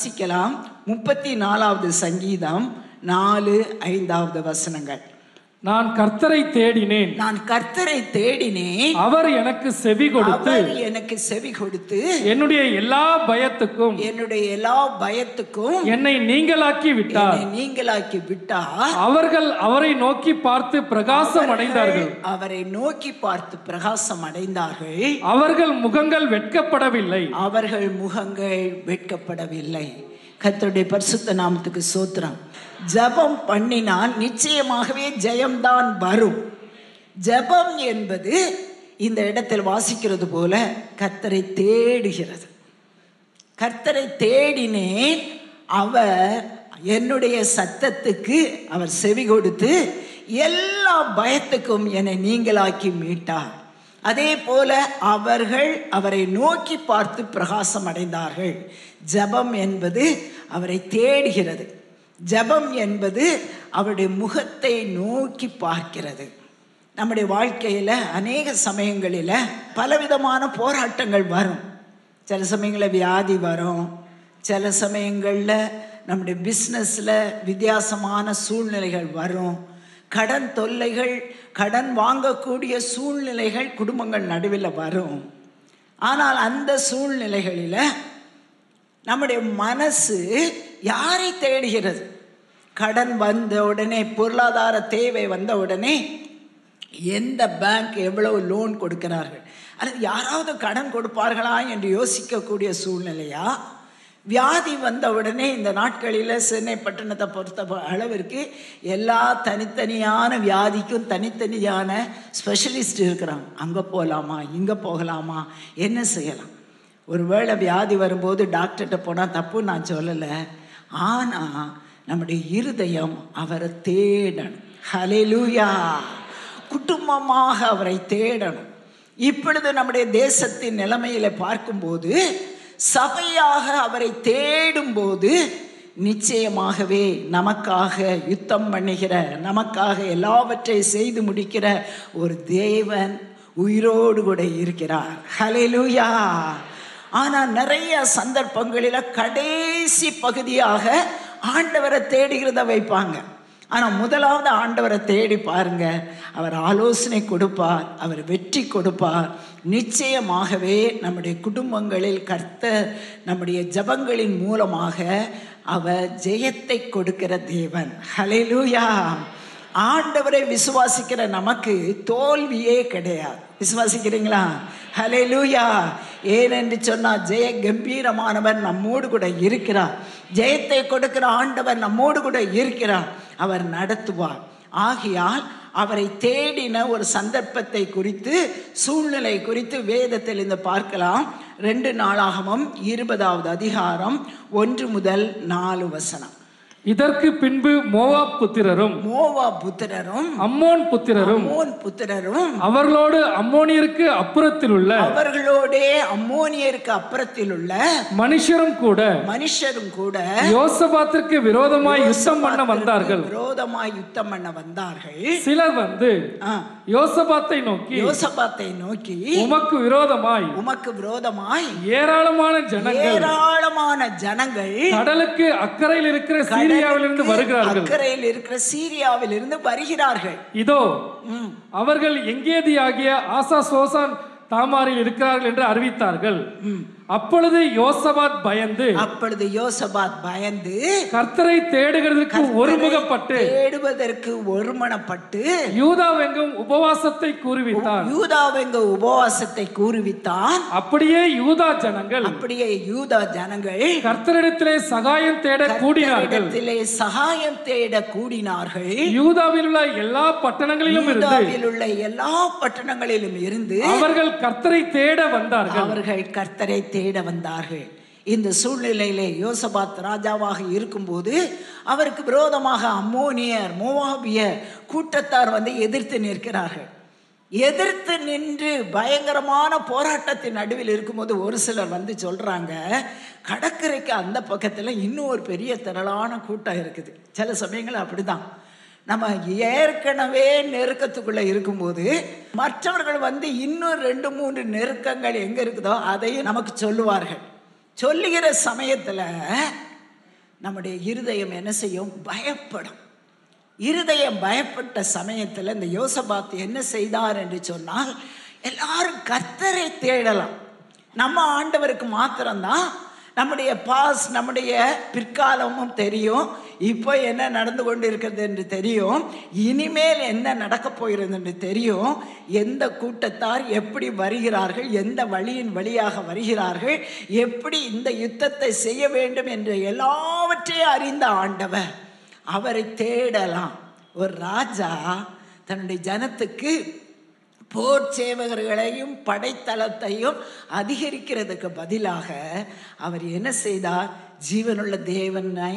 வாசிக்கலாம். முப்பத்தி நாலாவது சங்கீதம் நாலு ஐந்தாவது வசனங்கள். நான் கர்த்தரை தேடினேன். நான் கர்த்தரை தேடினேன். அவர் எனக்கு செவி கொடுத்து எனக்கு செவி கொடுத்து என்னுடைய எல்லா பயத்துக்கும் என்னுடைய எல்லா பயத்துக்கும் என்னை நீங்களாக்கி விட்டார். நீங்களாக்கி விட்டார். அவர்கள் அவரை நோக்கி பார்த்து பிரகாசம் அடைந்தார்கள். அவரை நோக்கி பார்த்து பிரகாசம் அடைந்தார்கள். அவர்கள் முகங்கள் வெட்கப்படவில்லை. அவர்கள் முகங்கள் வெட்கப்படவில்லை. கர்த்தருடைய பரிசுத்த நாமத்துக்கு சோத்திரம். ஜெபம் பண்ணினால் நிச்சயமாகவே ஜெயம்தான் வரும். ஜெபம் என்பது இந்த இடத்தில் வாசிக்கிறது போல கர்த்தரை தேடுகிறது. கர்த்தரை தேடினேன் அவர் என்னுடைய சத்தத்துக்கு அவர் செவி கொடுத்து எல்லா பயத்துக்கும் என்னை நீங்களாக்கி மீட்டார். அதே போல அவர்கள் அவரை நோக்கி பார்த்து பிரகாசம் அடைந்தார்கள். ஜெபம் என்பது அவரை தேடுகிறது. ஜெபம் என்பது அவருடைய முகத்தை நோக்கி பார்க்கிறது. நம்முடைய வாழ்க்கையில் அநேக சமயங்களில் பலவிதமான போராட்டங்கள் வரும். சில சமயங்களில் வியாதி வரும். சில சமயங்களில் நம்முடைய பிஸ்னஸில் வித்தியாசமான சூழ்நிலைகள் வரும். கடன் தொல்லைகள் கடன் வாங்கக்கூடிய சூழ்நிலைகள் குடும்பங்கள் நடுவில் வரும். ஆனால் அந்த சூழ்நிலைகளில் நம்முடைய மனசு யாரை தேடுகிறது? கடன் வந்த உடனே பொருளாதார தேவை வந்த உடனே எந்த பேங்க் எவ்வளவு லோன் கொடுக்கிறார்கள்? அல்லது யாராவது கடன் கொடுப்பார்களா என்று யோசிக்கக்கூடிய சூழ்நிலையா? வியாதி வந்த உடனே இந்த நாட்களில் சென்னை பட்டணத்தை பொறுத்த அளவிற்கு எல்லா தனித்தனியான வியாதிக்கும் தனித்தனியான ஸ்பெஷலிஸ்ட் இருக்கிறாங்க. அங்கே போகலாமா இங்கே போகலாமா? என்ன செய்யலாம்? ஒருவேளை வியாதி வரும்போது டாக்டர்கிட்ட போனால் தப்பு நான் சொல்லலை. ஆனால் நம்முடைய இருதயம் அவரை தேடணும். ஹலெலுயா குடும்பமாக அவரை தேடணும். இப்பொழுது நம்முடைய தேசத்தின் நிலைமையில பார்க்கும்போது சபையாக அவரை தேடும்போது நிச்சயமாகவே நமக்காக யுத்தம் பண்ணுகிற நமக்காக எல்லாவற்றை செய்து முடிக்கிற ஒரு தேவன் உயிரோடு கூட இருக்கிறார். ஹலெலுயா ஆனால் நிறைய சந்தர்ப்பங்களில் கடைசி பகுதியாக ஆண்டவரை தேடுகிறத வைப்பாங்க. ஆனால் முதலாவது ஆண்டவரை தேடி பாருங்க. அவர் ஆலோசனை கொடுப்பார் அவர் வெற்றி கொடுப்பார். நிச்சயமாகவே நம்முடைய குடும்பங்களில் கர்த்த நம்முடைய ஜபங்களின் மூலமாக அவர் ஜெயத்தை கொடுக்கிற தேவன். ஹலெலூயா ஆண்டவரை விசுவாசிக்கிற நமக்கு தோல்வியே கிடையாது. விசுவாசிக்கிறீங்களா? ஹalleluya ஏனென்று சொன்னால் ஜெய கம்பீரமானவர் நம்மோடு கூட இருக்கிறார். ஜெயத்தை கொடுக்கிற ஆண்டவர் நம்மோடு கூட இருக்கிறார். அவர் நடத்துவார். ஆகையால் அவரை தேடின ஒரு சந்தர்ப்பத்தை குறித்து சூழ்நிலை குறித்து வேதத்தில் இந்த பார்க்கலாம். ரெண்டு நாளாகவும் இருபதாவது அதிகாரம் ஒன்று முதல் நாலு வசனம். இதற்கு பின்பு மோவாப் புத்திரரும் மோவா புத்திரரும் அம்மோன் புத்திரரும். அம்மோன் புத்திரரும். அவர்களோடு அம்மோனியருக்கு அப்புறத்தில் உள்ள அவர்களோடே அம்மோனியருக்கு அப்புறத்தில் உள்ள மனுஷரும் கூட மனுஷரும் கூட யோசபாத்திற்கு விரோதமாய் யுத்தம் பண்ண வந்தார்கள். விரோதமாய் யுத்தம் பண்ண வந்தார்கள். சிலர் வந்து யோசபாத்தை நோக்கி யோசபாத்தை நோக்கி உமக்கு விரோதமாய் உமக்கு விரோதமாய் ஏராளமான ஜனங்கள் ஏராளமான ஜனங்கள் கடலுக்கு அக்கறையில் இருக்கிற சீரியாவிலிருந்து வருகிறார்கள். அக்கறையில் இருக்கிற சீரியாவில் இருந்து வருகிறார்கள். இதோ. அவர்கள் எங்கேதியாகிய ஆசா சோசான் தாமாரில் இருக்கிறார்கள் என்று அறிவித்தார்கள். அப்பொழுது யோசபாத் பயந்து அப்பொழுது யோசபாத் பயந்து கர்த்தரை தேடுகிறதுக்கு ஒருமுகப்பட்டு தேடுவதற்கு ஒருமனப்பட்டு யூதாவெங்கும் உபவாசத்தை கூறுவித்தார் யூதாவெங்க உபவாசத்தை கூறுவித்தான் அப்படியே யூதா ஜனங்கள் அப்படியே யூதா ஜனங்கள் கர்த்தரிடத்திலே சகாயம் தேட கூடினார்கள். சகாயம் தேட கூடினார்கள். யூதாவில் உள்ள எல்லா பட்டணங்களிலும் யூதாவில் உள்ள எல்லா பட்டணங்களிலும் இருந்து அவர்கள் கர்த்தரை தேட வந்தார்கள். அவர்கள் கர்த்தரை தேட தேட வந்தார்கள். இந்த சூழ்நிலையிலே யோசபாத் ராஜாவாக இருக்கும்போது அவருக்கு விரோதமாக அம்மோனியர் மோவாபியர் கூட்டத்தார் வந்து எதிர்த்து நிற்கிறார்கள். எதிர்த்து நின்று பயங்கரமான போராட்டத்தின் நடுவில் இருக்கும்போது ஒரு சிலர் வந்து சொல்றாங்க கடற்கரைக்கு அந்த பக்கத்துல இன்னும் ஒரு பெரிய திரளான கூட்டம் இருக்குது. சில சமயங்கள் அப்படிதான். நம்ம ஏற்கனவே நெருக்கத்துக்குள்ள இருக்கும்போது மற்றவர்கள் வந்து இன்னும் ரெண்டு மூன்று நெருக்கங்கள் எங்க இருக்குதோ அதையும் நமக்கு சொல்லுவார்கள். சொல்லுகிற சமயத்துல நம்முடைய இருதயம் என்ன செய்யும்? பயப்படும். இருதயம் பயப்பட்ட சமயத்தில் இந்த யோசபாத் என்ன செய்தார் என்று சொன்னால் எல்லாரும் கர்த்தரை தேடலாம். நம்ம ஆண்டவருக்கு மாத்திரம்தான் நம்முடைய பாஸ் நம்முடைய பிற்காலமும் தெரியும். இப்போ என்ன நடந்து கொண்டு இருக்கிறது என்று தெரியும். இனிமேல் என்ன நடக்கப் போகிறது என்று தெரியும். எந்த கூட்டத்தார் எப்படி வருகிறார்கள் எந்த வழியின் வழியாக வருகிறார்கள் எப்படி இந்த யுத்தத்தை செய்ய வேண்டும் என்று எல்லாவற்றையும் அறிந்த ஆண்டவர் அவரை தேடலாம். ஒரு ராஜா தன்னுடைய ஜனத்துக்கு போர் சேவகர்களையும் படைத்தளத்தையும் அதிகரிக்கிறதுக்கு பதிலாக அவர் என்ன செய்தார்? ஜீவனுள்ள தேவனை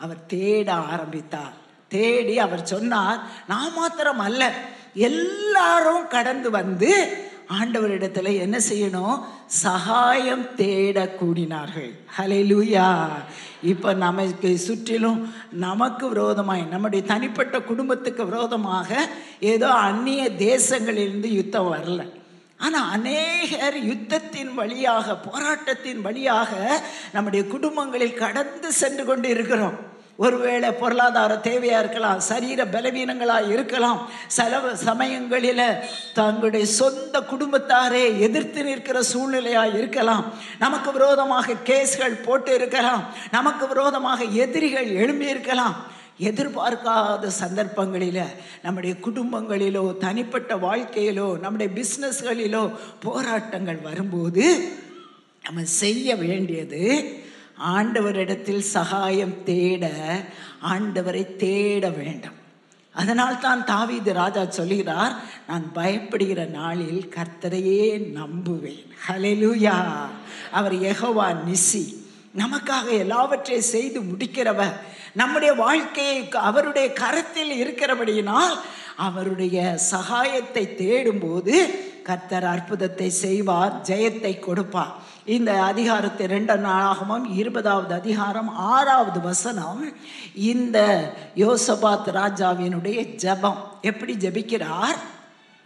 அவர் தேட ஆரம்பித்தார். தேடி அவர் சொன்னார் நான் மாத்திரம் அல்ல எல்லாரும் கடந்து வந்து ஆண்டவரிடத்துல என்ன செய்யணும்? சகாயம் தேட கூடினார்கள். லூயா இப்போ நமக்கு சுற்றிலும் நமக்கு விரோதமாய் நம்முடைய தனிப்பட்ட குடும்பத்துக்கு விரோதமாக ஏதோ அந்நிய தேசங்களிலிருந்து யுத்தம் வரல. ஆனால் அநேகர் யுத்தத்தின் வழியாக போராட்டத்தின் வழியாக நம்முடைய குடும்பங்களில் கடந்து சென்று கொண்டு இருக்கிறோம் ஒருவேளை பொருளாதார தேவையாக இருக்கலாம் சரீர பலவீனங்களாக இருக்கலாம். சில சமயங்களில் தங்களுடைய சொந்த குடும்பத்தாரே எதிர்த்து நிற்கிற சூழ்நிலையாக இருக்கலாம். நமக்கு விரோதமாக கேஸ்கள் போட்டு இருக்கலாம். நமக்கு விரோதமாக எதிரிகள் எழும்பி இருக்கலாம். எதிர்பார்க்காத சந்தர்ப்பங்களில் நம்முடைய குடும்பங்களிலோ தனிப்பட்ட வாழ்க்கையிலோ நம்முடைய பிஸ்னஸ்களிலோ போராட்டங்கள் வரும்போது நம்ம செய்ய வேண்டியது ஆண்டவரிடத்தில் சகாயம் தேட ஆண்டவரை தேட வேண்டும். அதனால் தான் தாவீது ராஜா சொல்கிறார் நான் பயப்படுகிற நாளில் கர்த்தரையே நம்புவேன். ஹலெலுயா அவர் எகவா நிசி. நமக்காக எல்லாவற்றையும் செய்து முடிக்கிறவர் நம்முடைய வாழ்க்கையை அவருடைய கரத்தில் இருக்கிறபடியினால் அவருடைய சகாயத்தை தேடும்போது கர்த்தர் அற்புதத்தை செய்வார் ஜெயத்தை கொடுப்பார். இந்த அதிகாரத்தை ரெண்டு நாளாகவும் இருபதாவது அதிகாரம் ஆறாவது வசனம் இந்த யோசபாத் ராஜாவினுடைய ஜெபம். எப்படி ஜெபிக்கிறார்?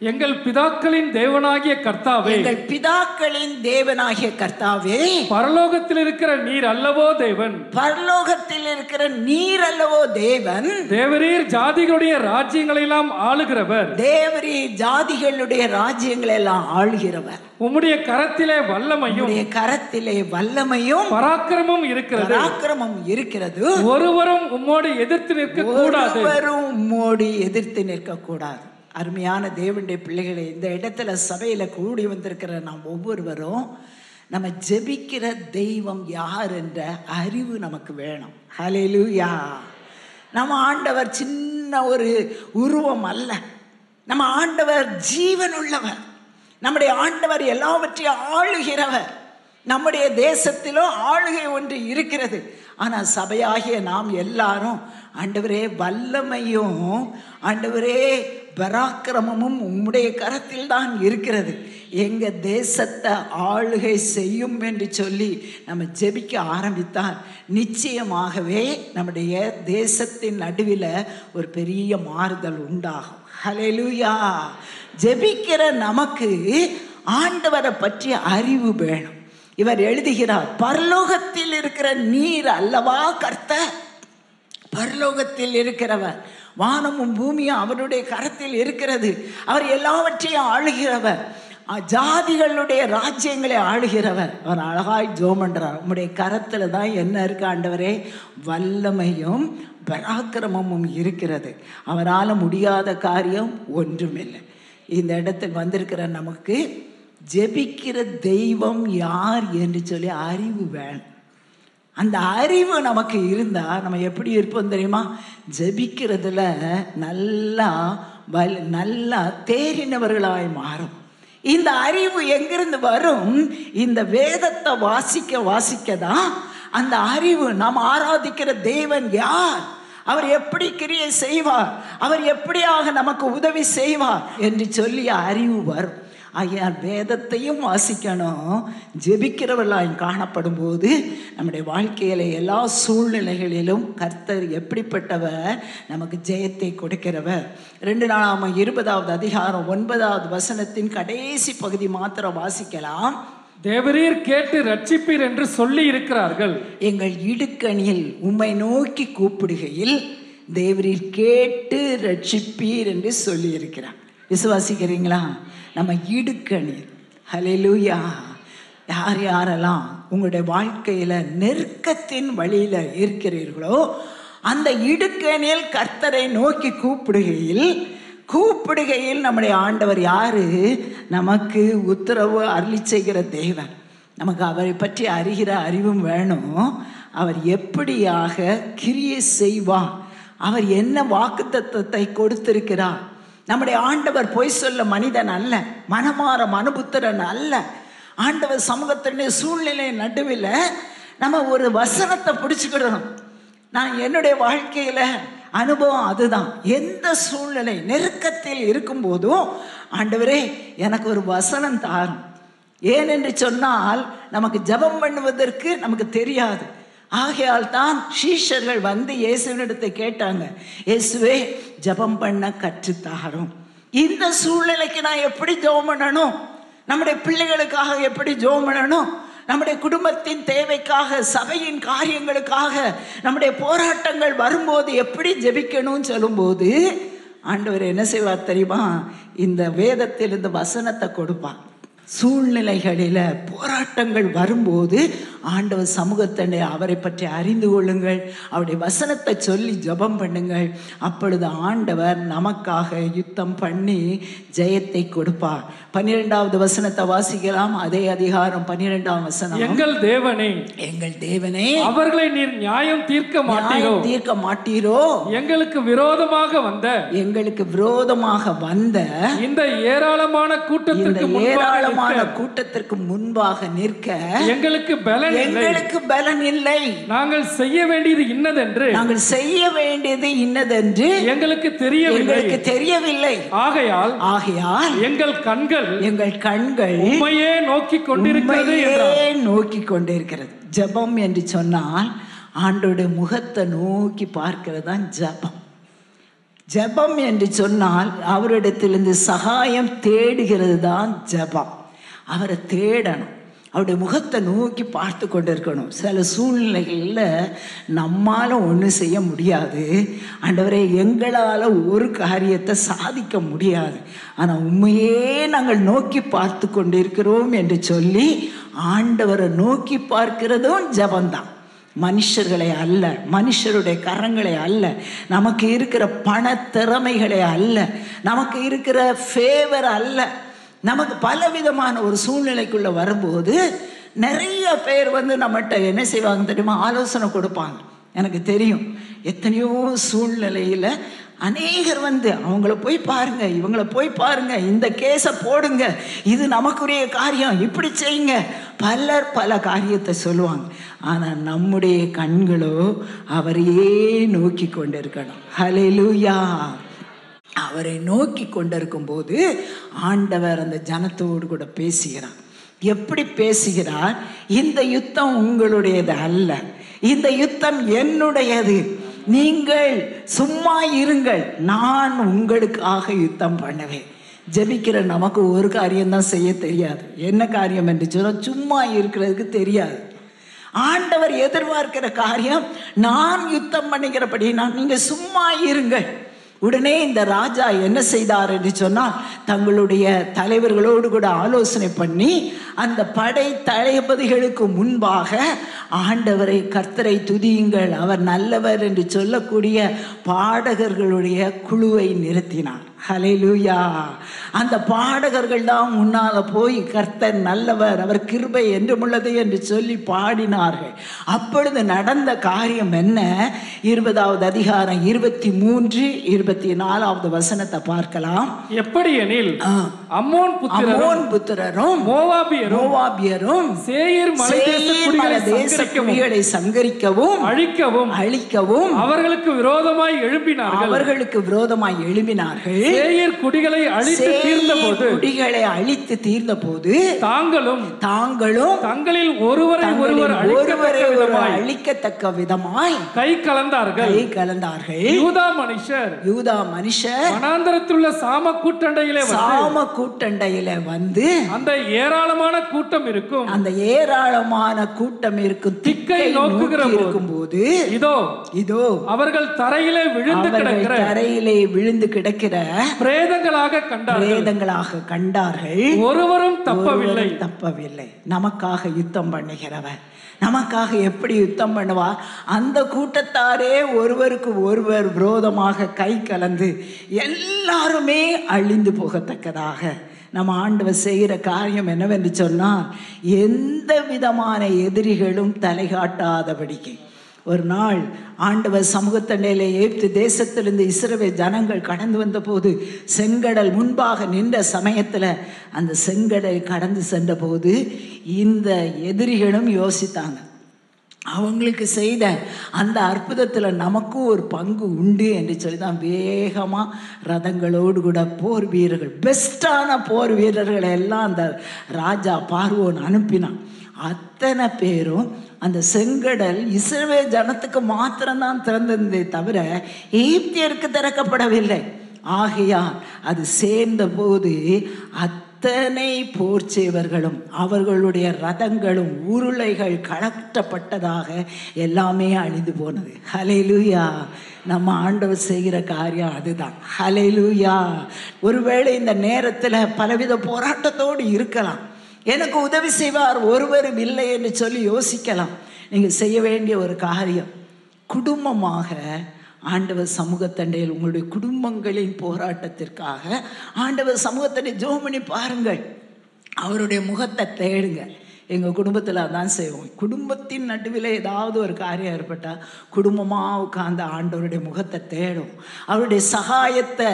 எங்கள் பிதாக்களின் தேவனாகிய கர்த்தாவே எங்கள் பிதாக்களின் தேவனாகிய கர்த்தாவே பரலோகத்தில் இருக்கிற நீர் அல்லவோ தேவன்? பரலோகத்தில் இருக்கிற நீர் அல்லவோ தேவன்? தேவரீர் ஜாதிகளுடைய ராஜ்யங்களை எல்லாம் ஆளுகிறவர். தேவரி ஜாதிகளுடைய ராஜ்யங்களை எல்லாம் ஆளுகிறவர். உம்முடைய கரத்திலே வல்லமையும் கரத்திலே வல்லமையும் பராக்கிரமும் இருக்கிறது. பராக்கிரமம் இருக்கிறது. ஒருவரும் உம்மோடு எதிர்த்து நிற்க கூடாது ஒருவரும் உம்மோடு எதிர்த்து நிற்க கூடாது அருமையான தேவனுடைய பிள்ளைகளை இந்த இடத்துல சபையில் கூடி வந்திருக்கிற நாம் ஒவ்வொருவரும் நம்ம ஜெபிக்கிற தெய்வம் யார் என்ற அறிவு நமக்கு வேணும். ஹalleluya நம்ம ஆண்டவர் சின்ன ஒரு உருவம் அல்ல. நம்ம ஆண்டவர் ஜீவன் உள்ளவர் நம்முடைய ஆண்டவர் எல்லாவற்றையும் ஆளுகிறவர். நம்முடைய தேசத்திலும் ஆளுகை ஒன்று இருக்கிறது. ஆனால் சபையாகிய நாம் எல்லாரும் ஆண்டவரே வல்லமையும் ஆண்டவரே பராக்கிரமமும் உம்முடைய கரத்தில் தான் இருக்கிறது. எங்கள் தேசத்தை ஆளுகை செய்யும் என்று சொல்லி நம்ம ஜெபிக்க ஆரம்பித்தால் நிச்சயமாகவே நம்முடைய தேசத்தின் நடுவில் ஒரு பெரிய மாறுதல் உண்டாகும். ஹalleluya ஜெபிக்கிற நமக்கு ஆண்டவரை பற்றிய அறிவு வேணும். இவர் எழுதுகிறார் பரலோகத்தில் இருக்கிற நீர் அல்லவா கர்த்த பரலோகத்தில் இருக்கிறவர் வானமும் பூமியும் அவருடைய கரத்தில் இருக்கிறது. அவர் எல்லாவற்றையும் ஆளுகிறவர். ஜாதிகளுடைய ராஜ்யங்களை ஆளுகிறவர். அவர் அழகாய் ஜோமன்றார் உம்முடைய கரத்தில் தான் என்ன இருக்கு ஆண்டவரே? வல்லமையும் பராக்கிரமமும் இருக்கிறது. அவரால் முடியாத காரியம் ஒன்றுமில்லை. இந்த இடத்துக்கு வந்திருக்கிற நமக்கு ஜெபிக்கிற தெய்வம் யார் என்று சொல்லி அறிவு வேணும். அந்த அறிவு நமக்கு இருந்தால் நம்ம எப்படி இருப்போம் தெரியுமா? ஜெபிக்கிறதுல நல்லா வல் நல்லா தேறினவர்களாய் மாறும். இந்த அறிவு எங்கிருந்து வரும்? இந்த வேதத்தை வாசிக்க வாசிக்க தான் அந்த அறிவு நாம் ஆராதிக்கிற தேவன் யார்? அவர் எப்படி கிரியை செய்வார்? அவர் எப்படியாக நமக்கு உதவி செய்வார்? என்று சொல்லி அறிவு வரும். ஆகையால் வேதத்தையும் வாசிக்கணும். ஜெபிக்கிறவர்களாய் காணப்படும் போது நம்முடைய வாழ்க்கையில எல்லா சூழ்நிலைகளிலும் கர்த்தர் எப்படிப்பட்டவர்? நமக்கு ஜெயத்தை கொடுக்கிறவர். ரெண்டு நாளாம இருபதாவது அதிகாரம் ஒன்பதாவது வசனத்தின் கடைசி பகுதி மாத்திரம் வாசிக்கலாம். தேவரீர் கேட்டு ரட்சிப்பீர் என்று சொல்லி இருக்கிறார்கள். எங்கள் இடுக்கணியில் உம்மை நோக்கி கூப்பிடுகையில் தேவரீர் கேட்டு ரட்சிப்பீர் என்று சொல்லியிருக்கிறார் விசுவாசிக்கிறீங்களா? நம்ம இடுக்கணி. ஹலெலூயா யார் யாரெல்லாம் உங்களுடைய வாழ்க்கையில் நெருக்கத்தின் வழியில் இருக்கிறீர்களோ அந்த இடுக்கணியில் கர்த்தரை நோக்கி கூப்பிடுகையில் கூப்பிடுகையில் நம்முடைய ஆண்டவர் யாரு? நமக்கு உத்தரவு அருளி செய்கிற தேவன். நமக்கு அவரை பற்றி அறிகிற அறிவும் வேணும். அவர் எப்படியாக கிரியை செய்வார்? அவர் என்ன வாக்குத்தத்தத்தை கொடுத்திருக்கிறார்? நம்முடைய ஆண்டவர் பொய் சொல்ல மனிதன் அல்ல மனமாற மனுபுத்திரன் அல்ல. ஆண்டவர் சமூகத்தினுடைய சூழ்நிலை நடுவில் நம்ம ஒரு வசனத்தை பிடிச்சுக்கிடணும். நான் என்னுடைய வாழ்க்கையில அனுபவம் அதுதான். எந்த சூழ்நிலை நெருக்கத்தில் இருக்கும்போதும் ஆண்டவரே எனக்கு ஒரு வசனம் தாரும். ஏனென்று சொன்னால் நமக்கு ஜெபம் பண்ணுவதற்கு நமக்கு தெரியாது. ஆகையால் தான் சீஷர்கள் வந்து இயேசுவினிடத்தை கேட்டாங்க. இயேசுவே ஜெபம் பண்ண கற்றுத்தாரும் இந்த சூழ்நிலைக்கு நான் எப்படி ஜெபம் பண்ணணும்? நம்முடைய பிள்ளைகளுக்காக எப்படி ஜெபம் பண்ணணும்? நம்முடைய குடும்பத்தின் தேவைக்காக சபையின் காரியங்களுக்காக நம்முடைய போராட்டங்கள் வரும்போது எப்படி ஜெபிக்கணும்னு சொல்லும்போது ஆண்டவர் என்ன செய்வார் தெரியுமா? இந்த வேதத்தில் இந்த வசனத்தை கொடுப்பான் சூழ்நிலைகளில போராட்டங்கள் வரும்போது ஆண்டவர் சமூகத்தண்டை அவரை பற்றி அறிந்து கொள்ளுங்கள். அவருடைய வசனத்தை சொல்லி ஜெபம் பண்ணுங்கள். அப்பொழுது ஆண்டவர் நமக்காக யுத்தம் பண்ணி ஜெயத்தை கொடுப்பார். பன்னிரெண்டாவது வசனத்தை வாசிக்கலாம். அதே அதிகாரம் பன்னிரெண்டாம் வசனம். எங்கள் தேவனே எங்கள் தேவனே அவர்களை நீர் நியாயம் தீர்க்க மாட்டீரோ? தீர்க்க மாட்டீரோ? எங்களுக்கு விரோதமாக வந்த எங்களுக்கு விரோதமாக வந்த இந்த ஏராளமான கூட்டத்திற்கு முன்பாக நிற்க கூட்டத்திற்கு முன்பாக நிற்க எங்களுக்கு பலன் எங்களுக்கு பலன் இல்லை. நாங்கள் செய்ய வேண்டியது இன்னதென்று. நாங்கள் செய்ய வேண்டியது இன்னதென்று எங்களுக்கு தெரியவில்லை. எங்களுக்கு தெரியவில்லை. ஆகையால் ஆகையால் எங்கள் கண்கள் எங்கள் கண்கள் உண்மையே நோக்கி கொண்டிருக்கிறது நோக்கி கொண்டிருக்கிறது. ஜெபம் என்று சொன்னால் ஆண்டோடைய முகத்தை நோக்கி பார்க்கிறது தான் ஜெபம். ஜெபம் என்று சொன்னால் அவரிடத்திலிருந்து சகாயம் தேடுகிறது தான் ஜெபம். அவரை தேடணும். அவருடைய முகத்தை நோக்கி பார்த்து கொண்டிருக்கணும். சில சூழ்நிலைகளில் நம்மால் ஒன்றும் செய்ய முடியாது. ஆண்டவரே எங்களால் ஒரு காரியத்தை சாதிக்க முடியாது. ஆனால் உண்மையே நாங்கள் நோக்கி பார்த்து கொண்டிருக்கிறோம் என்று சொல்லி ஆண்டவரை நோக்கி பார்க்கிறதும் ஜபந்தான் மனுஷர்களை அல்ல மனுஷருடைய கரங்களை அல்ல நமக்கு இருக்கிற பண திறமைகளை அல்ல நமக்கு இருக்கிற ஃபேவர் அல்ல. நமக்கு பலவிதமான ஒரு சூழ்நிலைக்குள்ள வரும்போது நிறைய பேர் வந்து நம்மகிட்ட என்ன செய்வாங்க தெரியுமா? ஆலோசனை கொடுப்பாங்க. எனக்கு தெரியும். எத்தனையோ சூழ்நிலையில் அநேகர் வந்து அவங்கள போய் பாருங்க இவங்கள போய் பாருங்க இந்த கேஸை போடுங்க இது நமக்குரிய காரியம் இப்படி செய்யுங்க. பலர் பல காரியத்தை சொல்லுவாங்க. ஆனால் நம்முடைய கண்களோ அவரையே நோக்கி கொண்டிருக்கணும். லூயா அவரை நோக்கி கொண்டிருக்கும் போது ஆண்டவர் அந்த ஜனத்தோடு கூட பேசுகிறார். எப்படி பேசுகிறார்? இந்த யுத்தம் உங்களுடையது அல்ல. இந்த யுத்தம் என்னுடையது. நீங்கள் சும்மா இருங்கள். நான் உங்களுக்காக யுத்தம் பண்ணுவேன். ஜெபிக்கிற நமக்கு ஒரு காரியம்தான் செய்ய தெரியாது. என்ன காரியம் என்று சொன்னால் சும்மா இருக்கிறதுக்கு தெரியாது. ஆண்டவர் எதிர்பார்க்கிற காரியம் நான் யுத்தம் பண்ணிக்கிறபடி நான் நீங்கள் சும்மா இருங்கள். உடனே இந்த ராஜா என்ன செய்தார் என்று சொன்னால் தங்களுடைய தலைவர்களோடு கூட ஆலோசனை பண்ணி அந்த படை தளபதிகளுக்கு முன்பாக ஆண்டவரை கர்த்தரை துதியுங்கள் அவர் நல்லவர் என்று சொல்லக்கூடிய பாடகர்களுடைய குழுவை நிறுத்தினார். ஹalleluya. அந்த பாடகர்கள் தான் முன்னால போய் கர்த்தர் நல்லவர் அவர் கிருபை என்றும் உள்ளது என்று சொல்லி பாடினார்கள். அப்பொழுது நடந்த காரியம் என்ன? இருபதாவது அதிகாரம் இருபத்தி மூன்று இருபத்தி நாலாவது வசனத்தை பார்க்கலாம். எப்படி எனில். அம்மோன் அம்மோன் புத்திரரும் மோவாபியரும் மோவாபியரும் சேயீர் மலைதேச சேயீர் குடிகளை சங்கரிக்கவும் அழிக்கவும் அழிக்கவும் அவர்களுக்கு விரோதமாய் எழும்பினார்கள் அவர்களுக்கு விரோதமாய் எழும்பினார்கள் சேயீர் குடிகளை அழித்து தீர்ந்த போது குடிகளை அழித்து தீர்ந்த போது தாங்களும் தாங்களும் தங்களில் ஒருவரை ஒருவர் அழிக்கத்தக்க ஒருவர் விதமாய் அழிக்கத்தக்க விதமாய் கை கலந்தார்கள். கை கலந்தார்கள். யூதா மனுஷர் யூதா மனுஷர் வனாந்தரத்திலுள்ள சாம கூட்டண்டையிலே வந்து சாம கூட்டண்டையில வந்து அந்த ஏராளமான கூட்டம் இருக்கும். அந்த ஏராளமான கூட்டம் இருக்கும். திக்கை நோக்குகிற நோக்கி போது. இதோ இதோ அவர்கள் தரையிலே விழுந்து கிடக்கிற தரையிலே விழுந்து கிடக்கிற பிரேதங்களாக கண்டார்கள். பிரேதங்களாக கண்டார்கள். ஒருவரும் தப்பவில்லை. தப்பவில்லை. நமக்காக யுத்தம் பண்ணுகிறவர். நமக்காக எப்படி யுத்தம் பண்ணுவா அந்த கூட்டத்தாரே ஒருவருக்கு ஒருவர் விரோதமாக கை கலந்து எல்லாருமே அழிந்து போகத்தக்கதாக. நம்ம ஆண்டவர் செய்கிற காரியம் என்னவென்று சொன்னால் எந்த விதமான எதிரிகளும் தலைகாட்டாதபடிக்கு. ஒரு நாள் ஆண்டவர் சமூகத்தண்டையிலே ஏப்து தேசத்திலிருந்து இஸ்ரவே ஜனங்கள் கடந்து வந்தபோது செங்கடல் முன்பாக நின்ற சமயத்தில் அந்த செங்கடல் கடந்து சென்றபோது இந்த எதிரிகளும் யோசித்தாங்க. அவங்களுக்கு செய்த அந்த அற்புதத்தில் நமக்கும் ஒரு பங்கு உண்டு என்று சொல்லி தான் வேகமாக ரதங்களோடு கூட போர் வீரர்கள் பெஸ்ட்டான போர் வீரர்களை எல்லாம் அந்த ராஜா பார்வோன் அனுப்பினான். அத்தனை பேரும் அந்த செங்கடல் இஸ்ரவே ஜனத்துக்கு மாத்திரம்தான் திறந்திருந்தே தவிர ஈப்தியருக்கு திறக்கப்படவில்லை. ஆகையால் அது சேர்ந்த போது அத்தனை போர்ச்சேவர்களும் அவர்களுடைய ரதங்களும் உருளைகள் கலட்டப்பட்டதாக எல்லாமே அழிந்து போனது. ஹலெலுயா நம்ம ஆண்டவர் செய்கிற காரியம் அதுதான். ஹலெலுயா ஒருவேளை இந்த நேரத்தில் பலவித போராட்டத்தோடு இருக்கலாம். எனக்கு உதவி செய்வார் ஒருவரும் இல்லை என்று சொல்லி யோசிக்கலாம். நீங்கள் செய்ய வேண்டிய ஒரு காரியம் குடும்பமாக ஆண்டவர் சமூகத்தண்டையில் உங்களுடைய குடும்பங்களின் போராட்டத்திற்காக ஆண்டவர் சமூகத்தண்டை ஜோம் பண்ணி பாருங்கள். அவருடைய முகத்தை தேடுங்க எங்கள் குடும்பத்தில் அதான் செய்வோம். குடும்பத்தின் நடுவில் ஏதாவது ஒரு காரியம் ஏற்பட்டால் குடும்பமாக உட்காந்து ஆண்டவருடைய முகத்தை தேடும். அவருடைய சகாயத்தை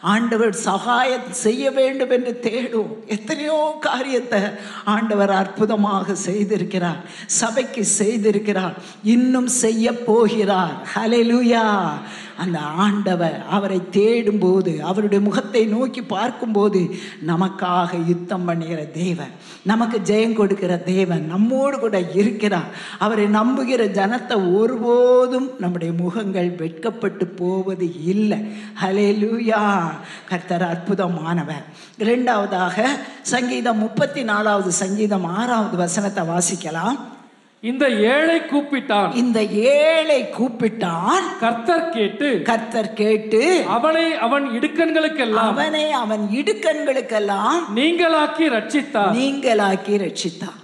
ஆண்டவர் சகாய செய்ய வேண்டும் என்று தேடும். எத்தனையோ காரியத்தை ஆண்டவர் அற்புதமாக செய்திருக்கிறார். சபைக்கு செய்திருக்கிறார். இன்னும் செய்ய போகிறார். ஹலெலுயா அந்த ஆண்டவர் அவரை தேடும்போது அவருடைய முகத்தை நோக்கி பார்க்கும்போது நமக்காக யுத்தம் பண்ணுகிற தேவன் நமக்கு ஜெயம் கொடுக்கிற தேவன் நம்மோடு கூட இருக்கிறார். அவரை நம்புகிற ஜனத்தை ஒருபோதும் நம்முடைய முகங்கள் வெட்கப்பட்டு போவது இல்லை. ஹலே லூயா கர்த்தர் அற்புதமானவர். இரண்டாவதாக சங்கீதம் முப்பத்தி நாலாவது சங்கீதம் ஆறாவது வசனத்தை வாசிக்கலாம். இந்த ஏழை கூப்பிட்டான். இந்த ஏழை கூப்பிட்டான். கர்த்தர் கேட்டு கர்த்தர் கேட்டு அவனை அவன் இடுக்கண்களுக்கெல்லாம் அவனை அவன் இடுக்கண்களுக்கெல்லாம் நீங்களாக்கி ரட்சித்தார். நீங்களாக்கி ரட்சித்தான்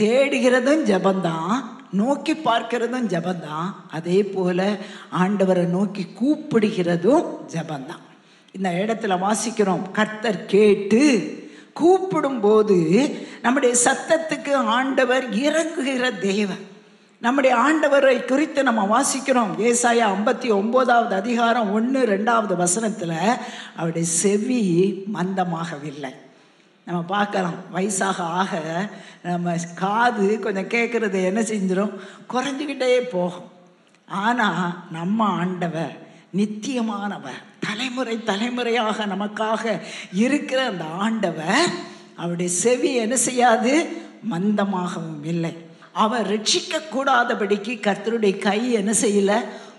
தேடுகிறதும் ஜபந்தான் நோக்கி பார்க்கிறதும் ஜபந்தான் அதே போல ஆண்டவரை நோக்கி கூப்பிடுகிறதும் ஜபந்தான். இந்த இடத்துல வாசிக்கிறோம் கர்த்தர் கேட்டு கூப்பிடும்போது நம்முடைய சத்தத்துக்கு ஆண்டவர் இறங்குகிற தேவன். நம்முடைய ஆண்டவரை குறித்து நம்ம வாசிக்கிறோம். ஏசாயா ஐம்பத்தி ஒன்பதாவது அதிகாரம் ஒன்று ரெண்டாவது வசனத்தில் அவருடைய செவி மந்தமாகவில்லை. நம்ம பார்க்கலாம். வயசாக ஆக நம்ம காது கொஞ்சம் கேட்குறது என்ன செஞ்சிடும் குறைஞ்சிக்கிட்டே போகும். ஆனால் நம்ம ஆண்டவர் நித்தியமானவர் தலைமுறை தலைமுறையாக நமக்காக இருக்கிற அந்த ஆண்டவர் அவருடைய செவி என்ன செய்யாது? மந்தமாகவும் இல்லை. அவர் ரட்சிக்க கூடாதபடிக்கு கர்த்தருடைய கை என்ன செய்யல?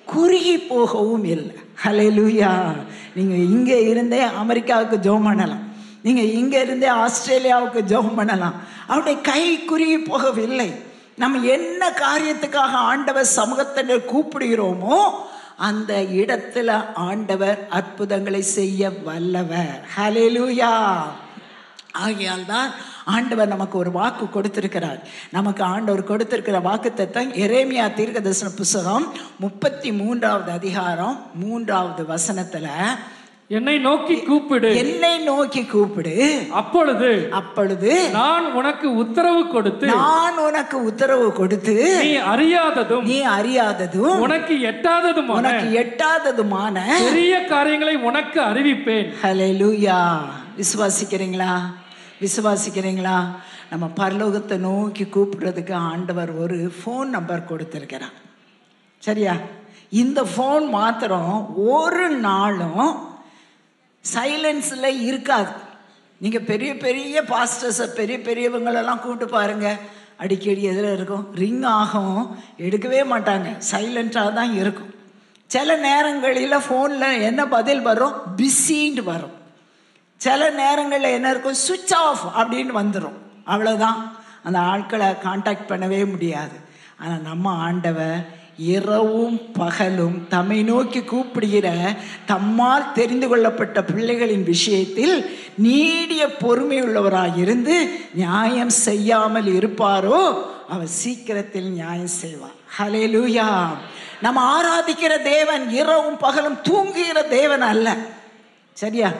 குறுகி போகவும் இல்லை. ஹalleluya நீங்கள் இங்கே இருந்தே அமெரிக்காவுக்கு ஜோம் பண்ணலாம். நீங்கள் இங்கே இருந்தே ஆஸ்திரேலியாவுக்கு ஜோம் பண்ணலாம். அவருடைய கை குறுகி போகவில்லை. நம்ம என்ன காரியத்துக்காக ஆண்டவர் சமூகத்தை கூப்பிடுகிறோமோ அந்த இடத்துல ஆண்டவர் அற்புதங்களை செய்ய வல்லவர். ஹalleluya ஆகையால் தான் ஆண்டவர் நமக்கு ஒரு வாக்கு கொடுத்திருக்கிறார். நமக்கு ஆண்டவர் கொடுத்திருக்கிற வாக்கு தத்தம் எரேமியா தீர்க்கதரிசன புஸ்தகம் முப்பத்தி மூன்றாவது அதிகாரம் மூன்றாவது வசனத்துல என்னை நோக்கி கூப்பிடு. என்னை நோக்கி கூப்பிடு. அப்பொழுது அப்பொழுது நான் உனக்கு உத்தரவு கொடுத்து நான் உனக்கு உத்தரவு கொடுத்து நீ அறியாததும் நீ அறியாததும் உனக்கு எட்டாததுமான உனக்கு எட்டாததுமான பெரிய காரியங்களை உனக்கு அறிவிப்பேன். ஹalleluya. விசுவாசிக்கிறீங்களா? விசுவாசிக்கிறீங்களா? நம்ம பரலோகத்தை நோக்கி கூப்பிடுறதுக்கு ஆண்டவர் ஒரு ஃபோன் நம்பர் கொடுத்துருக்கிறார். சரியா? இந்த ஃபோன் மாத்திரம் ஒரு நாளும் சைலன்ஸில் இருக்காது. நீங்கள் பெரிய பெரிய பாஸ்டர்ஸை பெரிய பெரியவங்களெல்லாம் கூப்பிட்டு பாருங்க. அடிக்கடி எதில் இருக்கும்? ரிங் ஆகும். எடுக்கவே மாட்டாங்க. சைலண்ட்டாக தான் இருக்கும். சில நேரங்களில் ஃபோனில் என்ன பதில் வரும்? பிஸின்ட்டு வரும். சில நேரங்களில் என்ன இருக்கும்? சுவிட்ச் ஆஃப் அப்படின்னு வந்துடும் அவ்வளோதான் அந்த ஆட்களை காண்டாக்ட் பண்ணவே முடியாது. ஆனால் நம்ம ஆண்டவர் இரவும் பகலும் தம்மை நோக்கி கூப்பிடுகிற தம்மால் தெரிந்து கொள்ளப்பட்ட பிள்ளைகளின் விஷயத்தில் நீடிய பொறுமையுள்ளவராக இருந்து நியாயம் செய்யாமல் இருப்பாரோ அவர் சீக்கிரத்தில் நியாயம் செய்வார். ஹலேலூயா நம்ம ஆராதிக்கிற தேவன் இரவும் பகலும் தூங்குகிற தேவன் அல்ல. சரியா?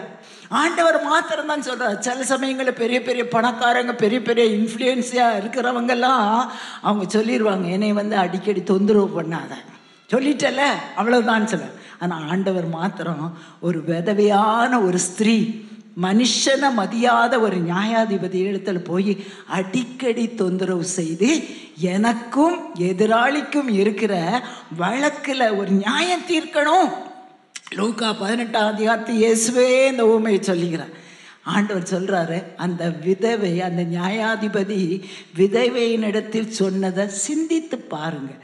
ஆண்டவர் மாத்திரம் தான் சொல்கிறார் சில சமயங்களில் பெரிய பெரிய பணக்காரங்க பெரிய பெரிய இன்ஃப்ளூயன்ஸியாக இருக்கிறவங்கெல்லாம் அவங்க சொல்லிடுவாங்க என்னை வந்து அடிக்கடி தொந்தரவு பண்ணாத. சொல்லிட்டல அவ்வளவுதான் சொல்ல ஆனால் ஆண்டவர் மாத்திரம் ஒரு விதவையான ஒரு ஸ்திரீ மனுஷனை மதியாத ஒரு நியாயாதிபதி இடத்துல போய் அடிக்கடி தொந்தரவு செய்து எனக்கும் எதிராளிக்கும் இருக்கிற வழக்கில் ஒரு நியாயம் தீர்க்கணும். லூக்கா பதினெட்டாம் அதிகாரத்து இயேசுவே இந்த ஊமையை சொல்லிக்கிறார் ஆண்டவர் சொல்கிறாரு அந்த விதவை அந்த நியாயாதிபதி விதவையினிடத்தில் சொன்னதை சிந்தித்து பாருங்கள்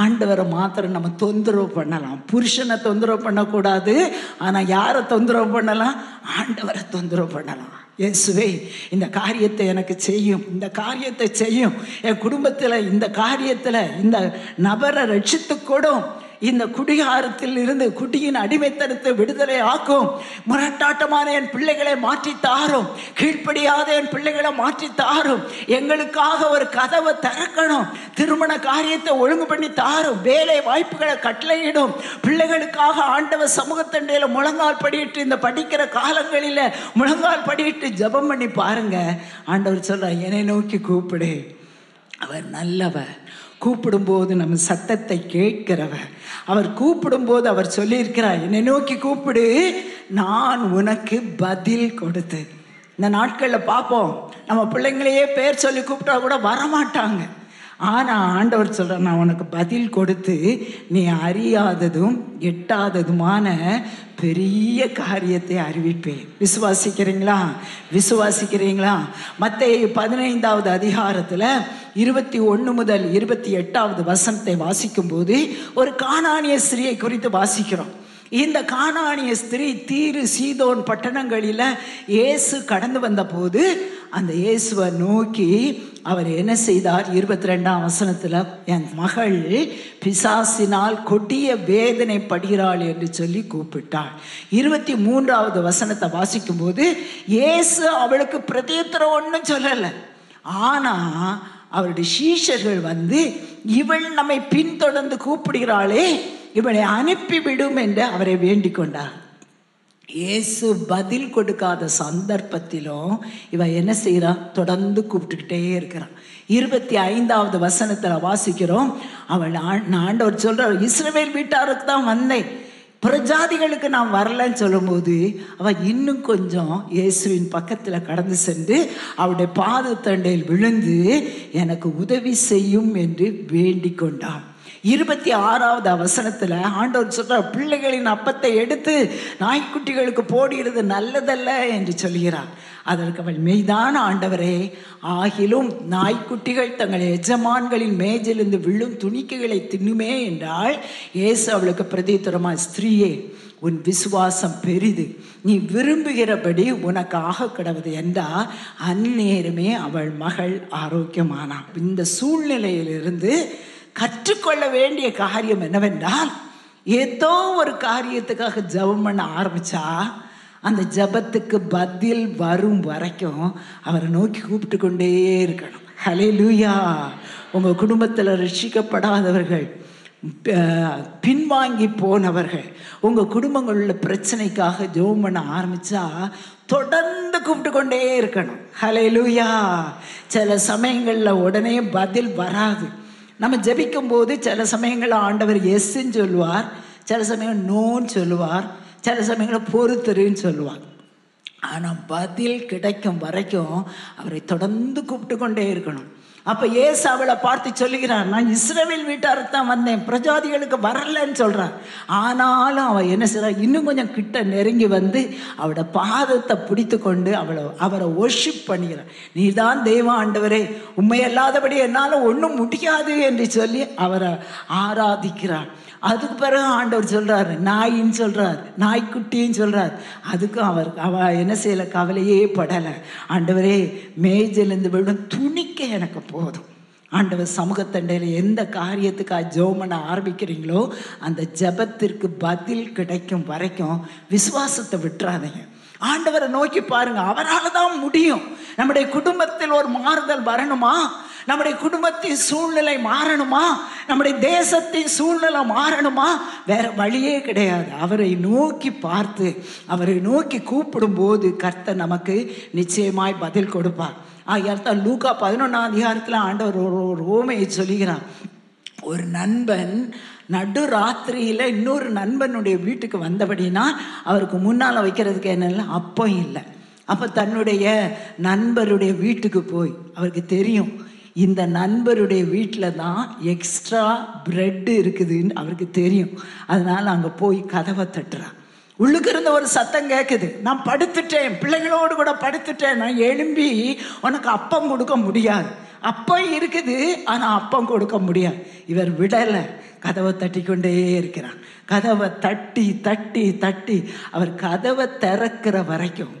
ஆண்டவரை மாத்திரம் நம்ம தொந்தரவு பண்ணலாம். புருஷனை தொந்தரவு பண்ணக்கூடாது ஆனால் யாரை தொந்தரவு பண்ணலாம்? ஆண்டவரை தொந்தரவு பண்ணலாம். இயேசுவே இந்த காரியத்தை எனக்கு செய்யும் இந்த காரியத்தை செய்யும். என் குடும்பத்தில் இந்த காரியத்தில் இந்த நபரை ரட்சித்து கூடும். இந்த குடிகாரத்தில் இருந்து குட்டியின் அடிமைத்தனத்தை விடுதலை ஆக்கும். முரட்டாட்டமான என் பிள்ளைகளை மாற்றி தாரும். கீழ்ப்படியாத என் பிள்ளைகளை மாற்றி தாரும். எங்களுக்காக ஒரு கதவை திறக்கணும். திருமண காரியத்தை ஒழுங்கு பண்ணி தாரும். வேலை வாய்ப்புகளை கட்டளையிடும். பிள்ளைகளுக்காக ஆண்டவர் சமூகத்தண்டையில் முழங்கால் படியிட்டு இந்த படிக்கிற காலங்களில் முழங்கால் படியிட்டு ஜெபம் பண்ணி பாருங்க. ஆண்டவர் சொல்ற என்னை நோக்கி கூப்பிடு. அவர் நல்லவர். கூப்பிடும்போது நம்ம சத்தத்தை கேட்கிறவர். அவர் கூப்பிடும்போது அவர் சொல்லியிருக்கிறார் என்னை நோக்கி கூப்பிடு நான் உனக்கு பதில் கொடுத்து. இந்த நாட்களில் பார்ப்போம் நம்ம பிள்ளைங்களையே பேர் சொல்லி கூப்பிட்டா கூட வரமாட்டாங்க. ஆனால் ஆண்டவர் சொல்கிறார் நான் உனக்கு பதில் கொடுத்து நீ அறியாததும் எட்டாததுமான பெரிய காரியத்தை அறிவிப்பேன். விசுவாசிக்கிறீங்களா? விசுவாசிக்கிறீங்களா? மற்ற பதினைந்தாவது அதிகாரத்தில் இருபத்தி ஒன்று முதல் இருபத்தி எட்டாவது வசனத்தை வாசிக்கும்போது ஒரு காணானிய ஸ்திரியை குறித்து வாசிக்கிறோம். இந்த காணானிய ஸ்திரீ தீரு சீதோன் பட்டணங்களில் இயேசு கடந்து வந்தபோது அந்த இயேசுவை நோக்கி அவர் என்ன செய்தார்? இருபத்தி ரெண்டாம் வசனத்தில் என் மகள் பிசாசினால் கொடிய வேதனை படுகிறாள் என்று சொல்லி கூப்பிட்டாள். இருபத்தி மூன்றாவது வசனத்தை வாசிக்கும்போது இயேசு அவளுக்கு பிரதித்திரம் ஒன்றும் சொல்லலை. ஆனால் அவருடைய சீஷர்கள் வந்து இவள் நம்மை பின்தொடர்ந்து கூப்பிடுகிறாளே இவளை அனுப்பிவிடும் என்று அவரை வேண்டிக் கொண்டார் இயேசு பதில் கொடுக்காத சந்தர்ப்பத்திலும் இவன் என்ன செய்கிறான் தொடர்ந்து கூப்பிட்டுக்கிட்டே இருக்கிறான் இருபத்தி ஐந்தாவது வசனத்தில் வாசிக்கிறோம். அவள் ஆண்டவர் சொல்றார் இஸ்ரவேல் வீட்டாருக்கு தான் வந்தேன். பிரஜாதிகளுக்கு நான் வரலன்னு சொல்லும்போது அவள் இன்னும் கொஞ்சம் இயேசுவின் பக்கத்தில் கடந்து சென்று அவளுடைய பாதத்தண்டையில் விழுந்து எனக்கு உதவி செய்யும் என்று வேண்டிக் கொண்டான் இருபத்தி ஆறாவது அவசரத்தில் ஆண்டவர் சொல்கிறார் பிள்ளைகளின் அப்பத்தை எடுத்து நாய்க்குட்டிகளுக்கு போடுகிறது நல்லதல்ல என்று சொல்கிறார். அதற்கு அவள் மெய்தான ஆண்டவரே ஆகிலும் நாய்க்குட்டிகள் தங்கள் எஜமான்களின் மேஜிலிருந்து விழும் துணிக்கைகளை தின்னுமே என்றால் இயேசு அவளுக்கு பிரதித்துரமா ஸ்திரீயே உன் விசுவாசம் பெரிது. நீ விரும்புகிறபடி உனக்கு ஆக கிடவது என்றால் அந்நேரமே அவள் மகள் ஆரோக்கியமானாள். இந்த சூழ்நிலையிலிருந்து கற்றுக்கொள்ள வேண்டிய காரியம் என்னவென்றால் ஏதோ ஒரு காரியத்துக்காக ஜெபம் பண்ண ஆரம்பிச்சா அந்த ஜெபத்துக்கு பதில் வரும் வரைக்கும் அவரை நோக்கி கூப்பிட்டு கொண்டே இருக்கணும். ஹலே லூயா உங்கள் குடும்பத்தில் ரட்சிக்கப்படாதவர்கள் பின்வாங்கி போனவர்கள் உங்கள் குடும்பங்களில் உள்ள பிரச்சனைக்காக ஜோம் பண்ண ஆரம்பித்தா தொடர்ந்து கூப்பிட்டு கொண்டே இருக்கணும். ஹலே லூயா சில சமயங்களில் உடனே பதில் வராது. நம்ம ஜபிக்கும் போது சில சமயங்களில் ஆண்டவர் எஸ்ன்னு சொல்லுவார் சில சமயம் நோன்னு சொல்லுவார் சில சமயங்களில் பொறுத்தருன்னு சொல்லுவார். ஆனால் பதில் கிடைக்கும் வரைக்கும் அவரை தொடர்ந்து கூப்பிட்டு கொண்டே இருக்கணும். அப்ப ஏசு அவளை பார்த்து சொல்லுகிறார் நான் இஸ்ரவேல் வீட்டாருக்கு தான் வந்தேன். பிரஜாதிகளுக்கு வரலன்னு சொல்றான். ஆனாலும் அவன் என்ன செய்றா இன்னும் கொஞ்சம் கிட்ட நெருங்கி வந்து அவளோட பாதத்தை பிடித்து கொண்டு அவளை அவரை ஒர்ஷிப் பண்ணுகிறார் நீதான் தெய்வ ஆண்டவரே. உண்மை அல்லாதபடி என்னால் ஒன்றும் முடியாது என்று சொல்லி அவரை ஆராதிக்கிறான். அதுக்கு பிறகு ஆண்டவர் சொல்றாரு நாயின்னு சொல்றார் நாய்க்குட்டின்னு சொல்றார். அதுக்கும் அவர் அவ என்ன செய்யல? கவலையே படலை. ஆண்டவரே மேஜிலிருந்து விழும் துணிக்க எனக்கு போதும். ஆண்டவர் சமூகத்தண்டையில் எந்த காரியத்துக்காக ஜோமனை பண்ண ஆரம்பிக்கிறீங்களோ அந்த ஜெபத்திற்கு பதில் கிடைக்கும் வரைக்கும் விசுவாசத்தை விட்டுறாதீங்க. ஆண்டவரை நோக்கி பாருங்க. அவரால் தான் முடியும். நம்முடைய குடும்பத்தில் ஒரு மாறுதல் வரணுமா? நம்முடைய குடும்பத்தின் சூழ்நிலை மாறணுமா? நம்முடைய தேசத்தின் சூழ்நிலை மாறணுமா? வேற வழியே கிடையாது. அவரை நோக்கி பார்த்து அவரை நோக்கி கூப்பிடும்போது கர்த்தர் நமக்கு நிச்சயமாய் பதில் கொடுப்பார். ஆகியால் தான் லூக்கா பதினொன்றாம் அதிகாரத்தில் ஆண்டவர் ஒரு ஒரு ஓமையை சொல்லுகிறார். ஒரு நண்பன் நடு ராத்திரியில் இன்னொரு நண்பனுடைய வீட்டுக்கு வந்தபடினா அவருக்கு முன்னால் வைக்கிறதுக்கு என்ன அப்பம் இல்லை. அப்போ தன்னுடைய நண்பருடைய வீட்டுக்கு போய் அவருக்கு தெரியும். இந்த நண்பருடைய வீட்டில் தான் எக்ஸ்ட்ரா பிரெட்டு இருக்குதுன்னு அவருக்கு தெரியும். அதனால் அங்கே போய் கதவை தட்டுறான். உள்ளுக்கு இருந்த ஒரு சத்தம் கேட்குது நான் படுத்துட்டேன். பிள்ளைகளோடு கூட படுத்துட்டேன். நான் எழும்பி உனக்கு அப்பம் கொடுக்க முடியாது. அப்பம் இருக்குது ஆனால் அப்பம் கொடுக்க முடியாது. இவர் விடலை. கதவை தட்டி கொண்டே இருக்கிறான். கதவை தட்டி தட்டி தட்டி. அவர் கதவை திறக்கிற வரைக்கும்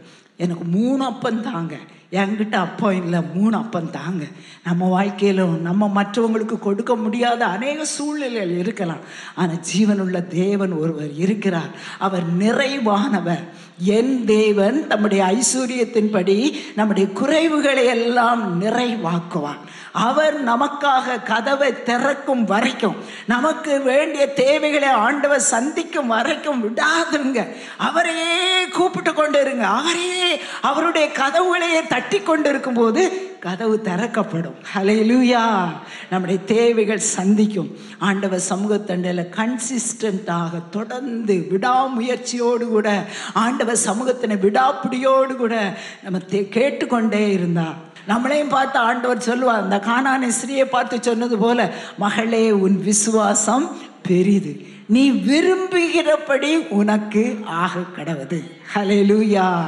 எனக்கு மூணு அப்பம் தாங்க. என்கிட்ட அப்பம் இல்லை மூணு அப்பம் தாங்க. நம்ம வாழ்க்கையிலும் நம்ம மற்றவங்களுக்கு கொடுக்க முடியாத அநேக சூழ்நிலைகள் இருக்கலாம். ஆனால் ஜீவனுள்ள தேவன் ஒருவர் இருக்கிறார். அவர் நிறைவானவர். என் தேவன் தம்முடைய ஐஸ்வர்யத்தின்படி நம்முடைய குறைவுகளை எல்லாம் நிறைவாக்குவார். அவர் நமக்காக கதவை திறக்கும் வரைக்கும் நமக்கு வேண்டிய தேவைகளை ஆண்டவர் சந்திக்கும் வரைக்கும் விடாதுங்க. அவரையே கூப்பிட்டு கொண்டு இருங்க அவரே அவருடைய கதவுகளையே தட்டி கொண்டு இருக்கும்போது கதவு திறக்கப்படும். ஹலையிலுயா நம்முடைய தேவைகள் சந்திக்கும். ஆண்டவர் சமூகத்தண்டையில் கன்சிஸ்டண்ட்டாக தொடர்ந்து விடாமுயற்சியோடு கூட ஆண்டவர் சமூகத்தினை விடாப்பிடியோடு கூட நம்ம தே- கேட்டுக்கொண்டே இருந்தா நம்மளையும் பார்த்து ஆண்டவர் சொல்லுவார் அந்த காணான ஸ்ரீயை பார்த்து சொன்னது போல மகளே உன் விசுவாசம் பெரிது. நீ விரும்புகிறபடி உனக்கு ஆக கடவுது. ஹalleluya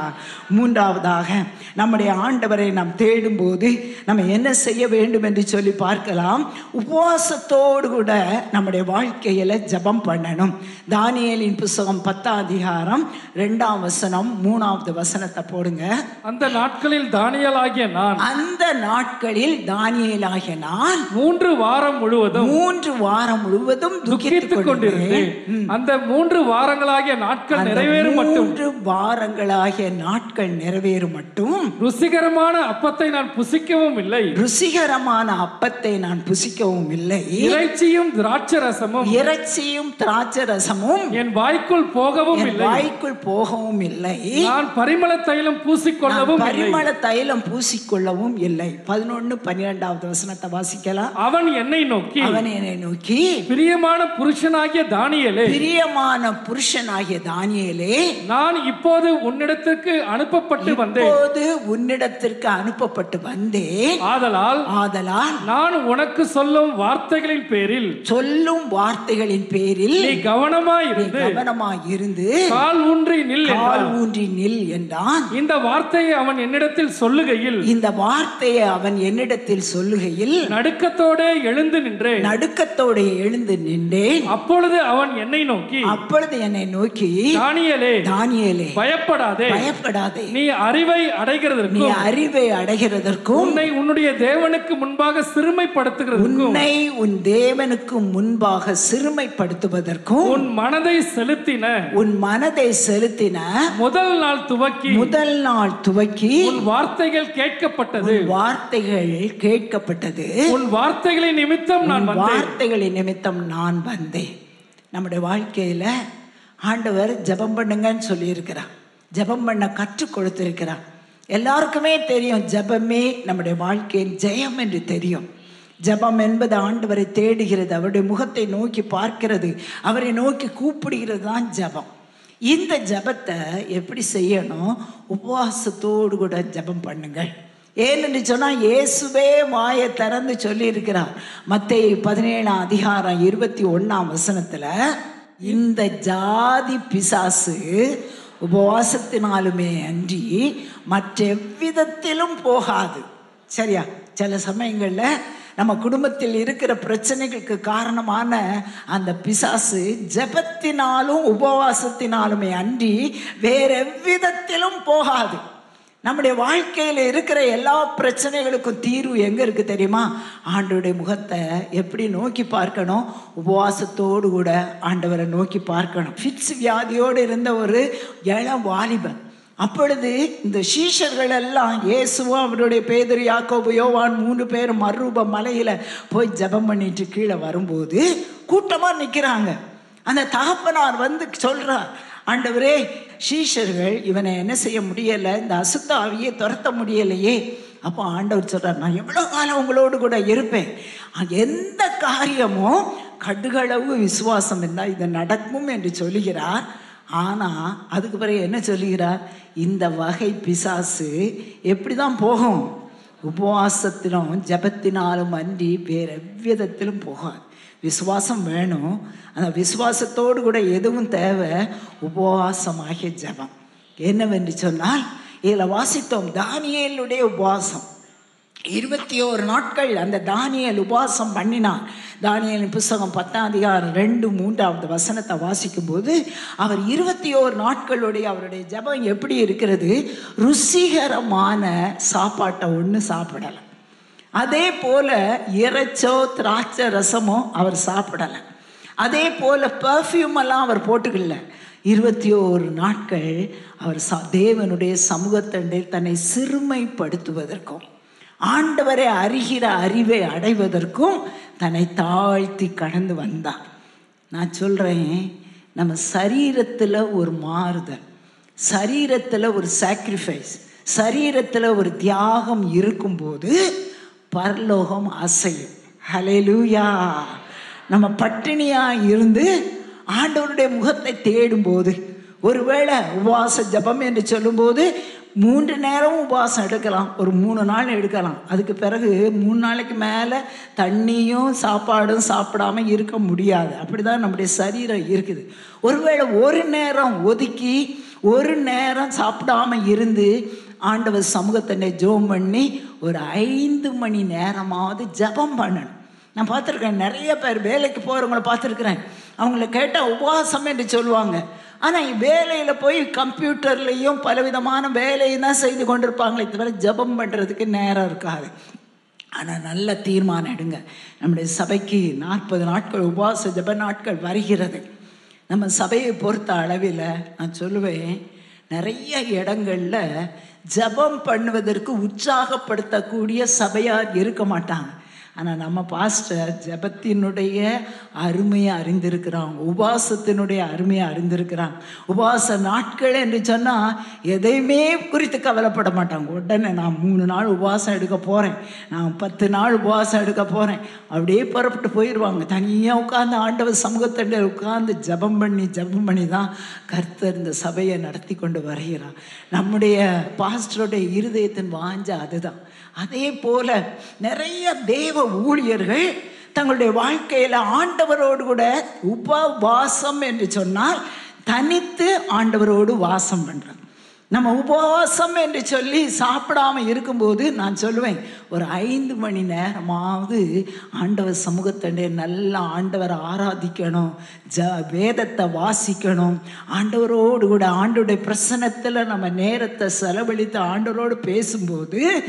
மூன்றாவதாக நம்முடைய ஆண்டவரை நாம் தேடும்போது நம்ம என்ன செய்ய வேண்டும் என்று சொல்லி பார்க்கலாம். உபவாசத்தோடு கூட நம்முடைய வாழ்க்கையில ஜெபம் பண்ணணும். தானியேலின் புஸ்தகம் பத்தாம் அதிகாரம் ரெண்டாம் வசனம் மூணாவது வசனத்தை போடுங்க. அந்த நாட்களில் தானியலாகிய நான் அந்த நாட்களில் தானியேலாகிய நான் மூன்று வாரம் முழுவதும் மூன்று வாரம் முழுவதும் துக்கித்துக் துக்கித்துக் கொண்டிருந்தேன் அந்த மூன்று வாரங்களாகிய நாட்கள் நிறைவேறும் மட்டும். மூன்று வாரங்களாகிய நாட்கள் நிறைவேறும் மட்டும். ருசிகரமான அப்பத்தை நான் புசிக்கவும் இல்லை. ருசிகரமான அப்பத்தை நான் புசிக்கவும் இல்லை. இறைச்சியும் திராட்சை ரசமும் இறைச்சியும் திராட்சை ரசமும் என் வாய்க்குள் போகவும் இல்லை. வாய்க்குள் போகவும் இல்லை. நான் பரிமள தைலம் பூசிக்கொள்ளவும் பரிமள தைலம் பூசிக்கொள்ளவும் இல்லை. பதினொன்னு பன்னிரெண்டாவது வசனத்தை வாசிக்கலாம். அவன் என்னை நோக்கி. அவன் என்னை நோக்கி. பிரியமான புருஷனாகிய தானியேலே. பிரியமான புருஷனாகிய தானியேலே. நான் இப்போது உன்னிடத்திற்கு அனுப்பப்பட்டு வந்தேன். இப்போது உன்னிடத்திற்கு அனுப்பப்பட்டு வந்தேன். ஆதலால் ஆதலால் நான் உனக்கு சொல்லும் வார்த்தைகளின் பேரில் சொல்லும் வார்த்தைகளின் பேரில் நீ கவனமாய் இருந்து கவனமாய் இருந்து கால் ஊன்றி நில் கால். ஊன்றி நில் என்றான். இந்த வார்த்தையை அவன் என்னிடத்தில் சொல்லுகையில் இந்த வார்த்தையை அவன் என்னிடத்தில் சொல்லுகையில் நடுக்கத்தோடே எழுந்து நின்றேன். நடுக்கத்தோடு எழுந்து நின்றேன். அப்பொழுது அவன் என்னை நோக்கி அப்பொழுது என்னை நோக்கி தானியேலே தானியேலே பயப்படாதே பயப்படாதே நீ அறிவை நீ அடைகிறதற்கும் அறிவை அடைகிறதற்கும் உன்னை உன்னுடைய தேவனுக்கு முன்பாக சிறுமைப்படுத்துகிறதற்கும் உன்னை உன் தேவனுக்கு முன்பாக சிறுமைப்படுத்துவதற்கும் உன் மனதை செலுத்தின உன் மனதை செலுத்தின முதல் நாள் துவக்கி முதல் நாள் துவக்கி உன் வார்த்தைகள் கேட்கப்பட்டது வார்த்தைகள் கேட்கப்பட்டது உன் வார்த்தைகளின் நிமித்தம் நான் வார்த்தைகளின் நிமித்தம் நான் வந்தேன். நம்முடைய வாழ்க்கையில ஆண்டவர் ஜெபம் பண்ணுங்கன்னு சொல்லியிருக்கிறார். ஜெபம் பண்ண கற்றுக் கொடுத்துருக்கிறார். எல்லாருக்குமே தெரியும் ஜெபமே நம்முடைய வாழ்க்கையின் ஜெயம் என்று தெரியும். ஜெபம் என்பது ஆண்டவரை தேடுகிறது அவருடைய முகத்தை நோக்கி பார்க்கிறது அவரை நோக்கி கூப்பிடுகிறது தான் ஜெபம். இந்த ஜெபத்தை எப்படி செய்யணும்? உபவாசத்தோடு கூட ஜெபம் பண்ணுங்கள். ஏனென்று சொன்னால் இயேசுவே வாயை திறந்து சொல்லியிருக்கிறார். மத்திய பதினேழாம் அதிகாரம் இருபத்தி ஒன்றாம் வசனத்தில் இந்த ஜாதி பிசாசு உபவாசத்தினாலுமே அன்றி மற்றெவ்விதத்திலும் போகாது. சரியா? சில சமயங்களில் நம்ம குடும்பத்தில் இருக்கிற பிரச்சனைகளுக்கு காரணமான அந்த பிசாசு ஜெபத்தினாலும் உபவாசத்தினாலுமே அன்றி வேற எவ்விதத்திலும் போகாது. நம்முடைய வாழ்க்கையில் இருக்கிற எல்லா பிரச்சனைகளுக்கும் தீர்வு எங்கே இருக்குது தெரியுமா? ஆண்டவருடைய முகத்தை எப்படி நோக்கி பார்க்கணும்? உபவாசத்தோடு கூட ஆண்டவரை நோக்கி பார்க்கணும். ஃபிட்ஸ் வியாதியோடு இருந்த ஒரு இளம் வாலிபன். அப்பொழுது இந்த சீஷர்கள் எல்லாம் இயேசுவோ அவருடைய பேதர் யாக்கோபு யோவான் மூணு பேரும் மறுரூப மலையில் போய் ஜெபம் பண்ணிட்டு கீழே வரும்போது கூட்டமாக நிற்கிறாங்க அந்த தகப்பனார் வந்து சொல்றார் ஆண்டவரே சீஷர்கள் இவனை என்ன செய்ய முடியலை? இந்த அசுத்த ஆவியை துரத்த முடியலையே. அப்போ ஆண்டவர் சொல்கிறார் நான் எவ்வளோ காலம் உங்களோடு கூட இருப்பேன். எந்த காரியமும் கடுகளவு விசுவாசம் இருந்தால் இது நடக்கும் என்று சொல்லுகிறார். ஆனால் அதுக்கு பிறகு என்ன சொல்லுகிறார்? இந்த வகை பிசாசு எப்படி தான் போகும்? உபவாசத்திலும் ஜபத்தினாலும் அன்றி வேறு எவ்விதத்திலும் போகாது. விசுவாசம் வேணும். அந்த விசுவாசத்தோடு கூட எதுவும் தேவை? உபவாசமாகிய ஜபம். என்னவென்று சொன்னால் இதில் வாசித்தோம் தானியலுடைய உபவாசம். இருபத்தி ஓரு நாட்கள் அந்த தானியல் உபவாசம் பண்ணினார். தானியலின் புஸ்தகம் பத்தாம் அதிகாரம் ரெண்டு மூன்றாவது வசனத்தை வாசிக்கும்போது அவர் இருபத்தி ஓரு நாட்களுடைய அவருடைய ஜபம் எப்படி இருக்கிறது? ருசிகரமான சாப்பாட்டை ஒன்று சாப்பிடலாம் அதே போல இறைச்சோ திராட்சை ரசமோ அவர் சாப்பிடலை. அதே போல பர்ஃப்யூம் எல்லாம் அவர் போட்டுக்கல. இருபத்தி ஓரு நாட்கள் அவர் சா தேவனுடைய சமூகத்தண்டில் தன்னை சிறுமைப்படுத்துவதற்கும் ஆண்டவரை அறிகிற அறிவை அடைவதற்கும் தன்னை தாழ்த்தி கடந்து வந்தார். நான் சொல்கிறேன் நம்ம சரீரத்தில் ஒரு மாறுதல் சரீரத்தில் ஒரு சாக்ரிஃபைஸ் சரீரத்தில் ஒரு தியாகம் இருக்கும்போது பரலோகம் அசையும் ஹலேலூயா நம்ம பட்டினியாக இருந்து ஆண்டவருடைய முகத்தை தேடும்போது ஒருவேளை உபவாச ஜபம் என்று சொல்லும்போது மூன்று நேரம் உபவாசம் எடுக்கலாம். ஒரு மூணு நாள் எடுக்கலாம். அதுக்கு பிறகு மூணு நாளைக்கு மேலே தண்ணியும் சாப்பாடும் சாப்பிடாம இருக்க முடியாது. அப்படி தான் நம்முடைய சரீரம் இருக்குது. ஒருவேளை ஒரு நேரம் ஒதுக்கி ஒரு நேரம் சாப்பிடாம இருந்து ஆண்டவர் சமூகத்தனை ஜோம் பண்ணி ஒரு ஐந்து மணி நேரமாவது ஜபம் பண்ணணும். நான் பார்த்துருக்கேன் நிறைய பேர் வேலைக்கு போகிறவங்கள பார்த்துருக்குறேன். அவங்கள கேட்டால் உபவாசம் என்று சொல்லுவாங்க. ஆனால் வேலையில் போய் கம்ப்யூட்டர்லேயும் பலவிதமான வேலையும் தான் செய்து கொண்டிருப்பாங்களே தவிர ஜபம் பண்ணுறதுக்கு நேரம் இருக்காது. ஆனால் நல்ல தீர்மானம் எடுங்க. நம்முடைய சபைக்கு நாற்பது நாட்கள் உபவாச ஜப நாட்கள் வருகிறது. நம்ம சபையை பொறுத்த அளவில் நான் சொல்லுவேன் நிறைய இடங்களில் ஜபம் பண்ணுவதற்கு உற்சாகப்படுத்தக்கூடிய சபையார் இருக்க மாட்டாங்க. ஆனால் நம்ம பாஸ்டர் ஜபத்தினுடைய அருமையை அறிந்திருக்கிறான். உபாசத்தினுடைய அருமையை அறிந்திருக்கிறான். உபாச நாட்கள் என்று சொன்னால் எதையுமே குறித்து கவலைப்பட மாட்டாங்க. உடனே நான் மூணு நாள் உபவாசம் எடுக்க போகிறேன் நான் பத்து நாள் உபாசம் எடுக்க போகிறேன் அப்படியே புறப்பட்டு போயிடுவாங்க தனியாக உட்காந்து ஆண்டவர் சமூகத்தண்டை உட்காந்து ஜபம் பண்ணி ஜபம் பண்ணி தான் கர்த்தர் இந்த சபையை நடத்தி கொண்டு வரைகிறான் நம்முடைய பாஸ்டருடைய இருதயத்தின் வாஞ்ச அதுதான். அதே போல நிறைய தேவ ஊழியர்கள் தங்களுடைய வாழ்க்கையில் ஆண்டவரோடு கூட உபவாசம் என்று சொன்னால் தனித்து ஆண்டவரோடு வாசம் பண்ணுறாங்க நம்ம உபவாசம் என்று சொல்லி சாப்பிடாம இருக்கும்போது நான் சொல்லுவேன் ஒரு ஐந்து மணி நேரமாவது ஆண்டவர் சமூகத்தண்டே நல்லா ஆண்டவரை ஆராதிக்கணும் ஜ வேதத்தை வாசிக்கணும். ஆண்டவரோடு கூட ஆண்டோடைய பிரசனத்தில் நம்ம நேரத்தை செலவழித்து ஆண்டவரோடு பேசும்போது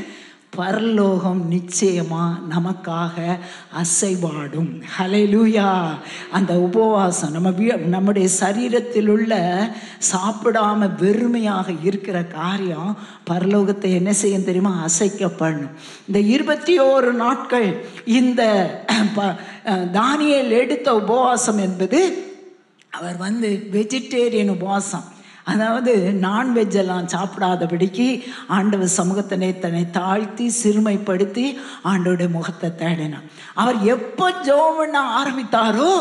பரலோகம் நிச்சயமாக நமக்காக அசைவாடும். ஹலைலூயா அந்த உபவாசம் நம்ம வீ நம்முடைய சரீரத்தில் உள்ள சாப்பிடாம வெறுமையாக இருக்கிற காரியம் பரலோகத்தை என்ன செய்யும் தெரியுமா? அசைக்க பண்ணும் இந்த இருபத்தி ஓரு நாட்கள் இந்த தானியல் எடுத்த உபவாசம் என்பது அவர் வந்து வெஜிடேரியன் உபவாசம். அதாவது நான்வெஜ் எல்லாம் சாப்பிடாதபடிக்கு ஆண்டவர் சமூகத்தினை தன்னை தாழ்த்தி சிறுமைப்படுத்தி ஆண்டோடைய முகத்தை தேடினார். அவர் எப்போ ஜோம் பண்ண ஆரம்பித்தாரோ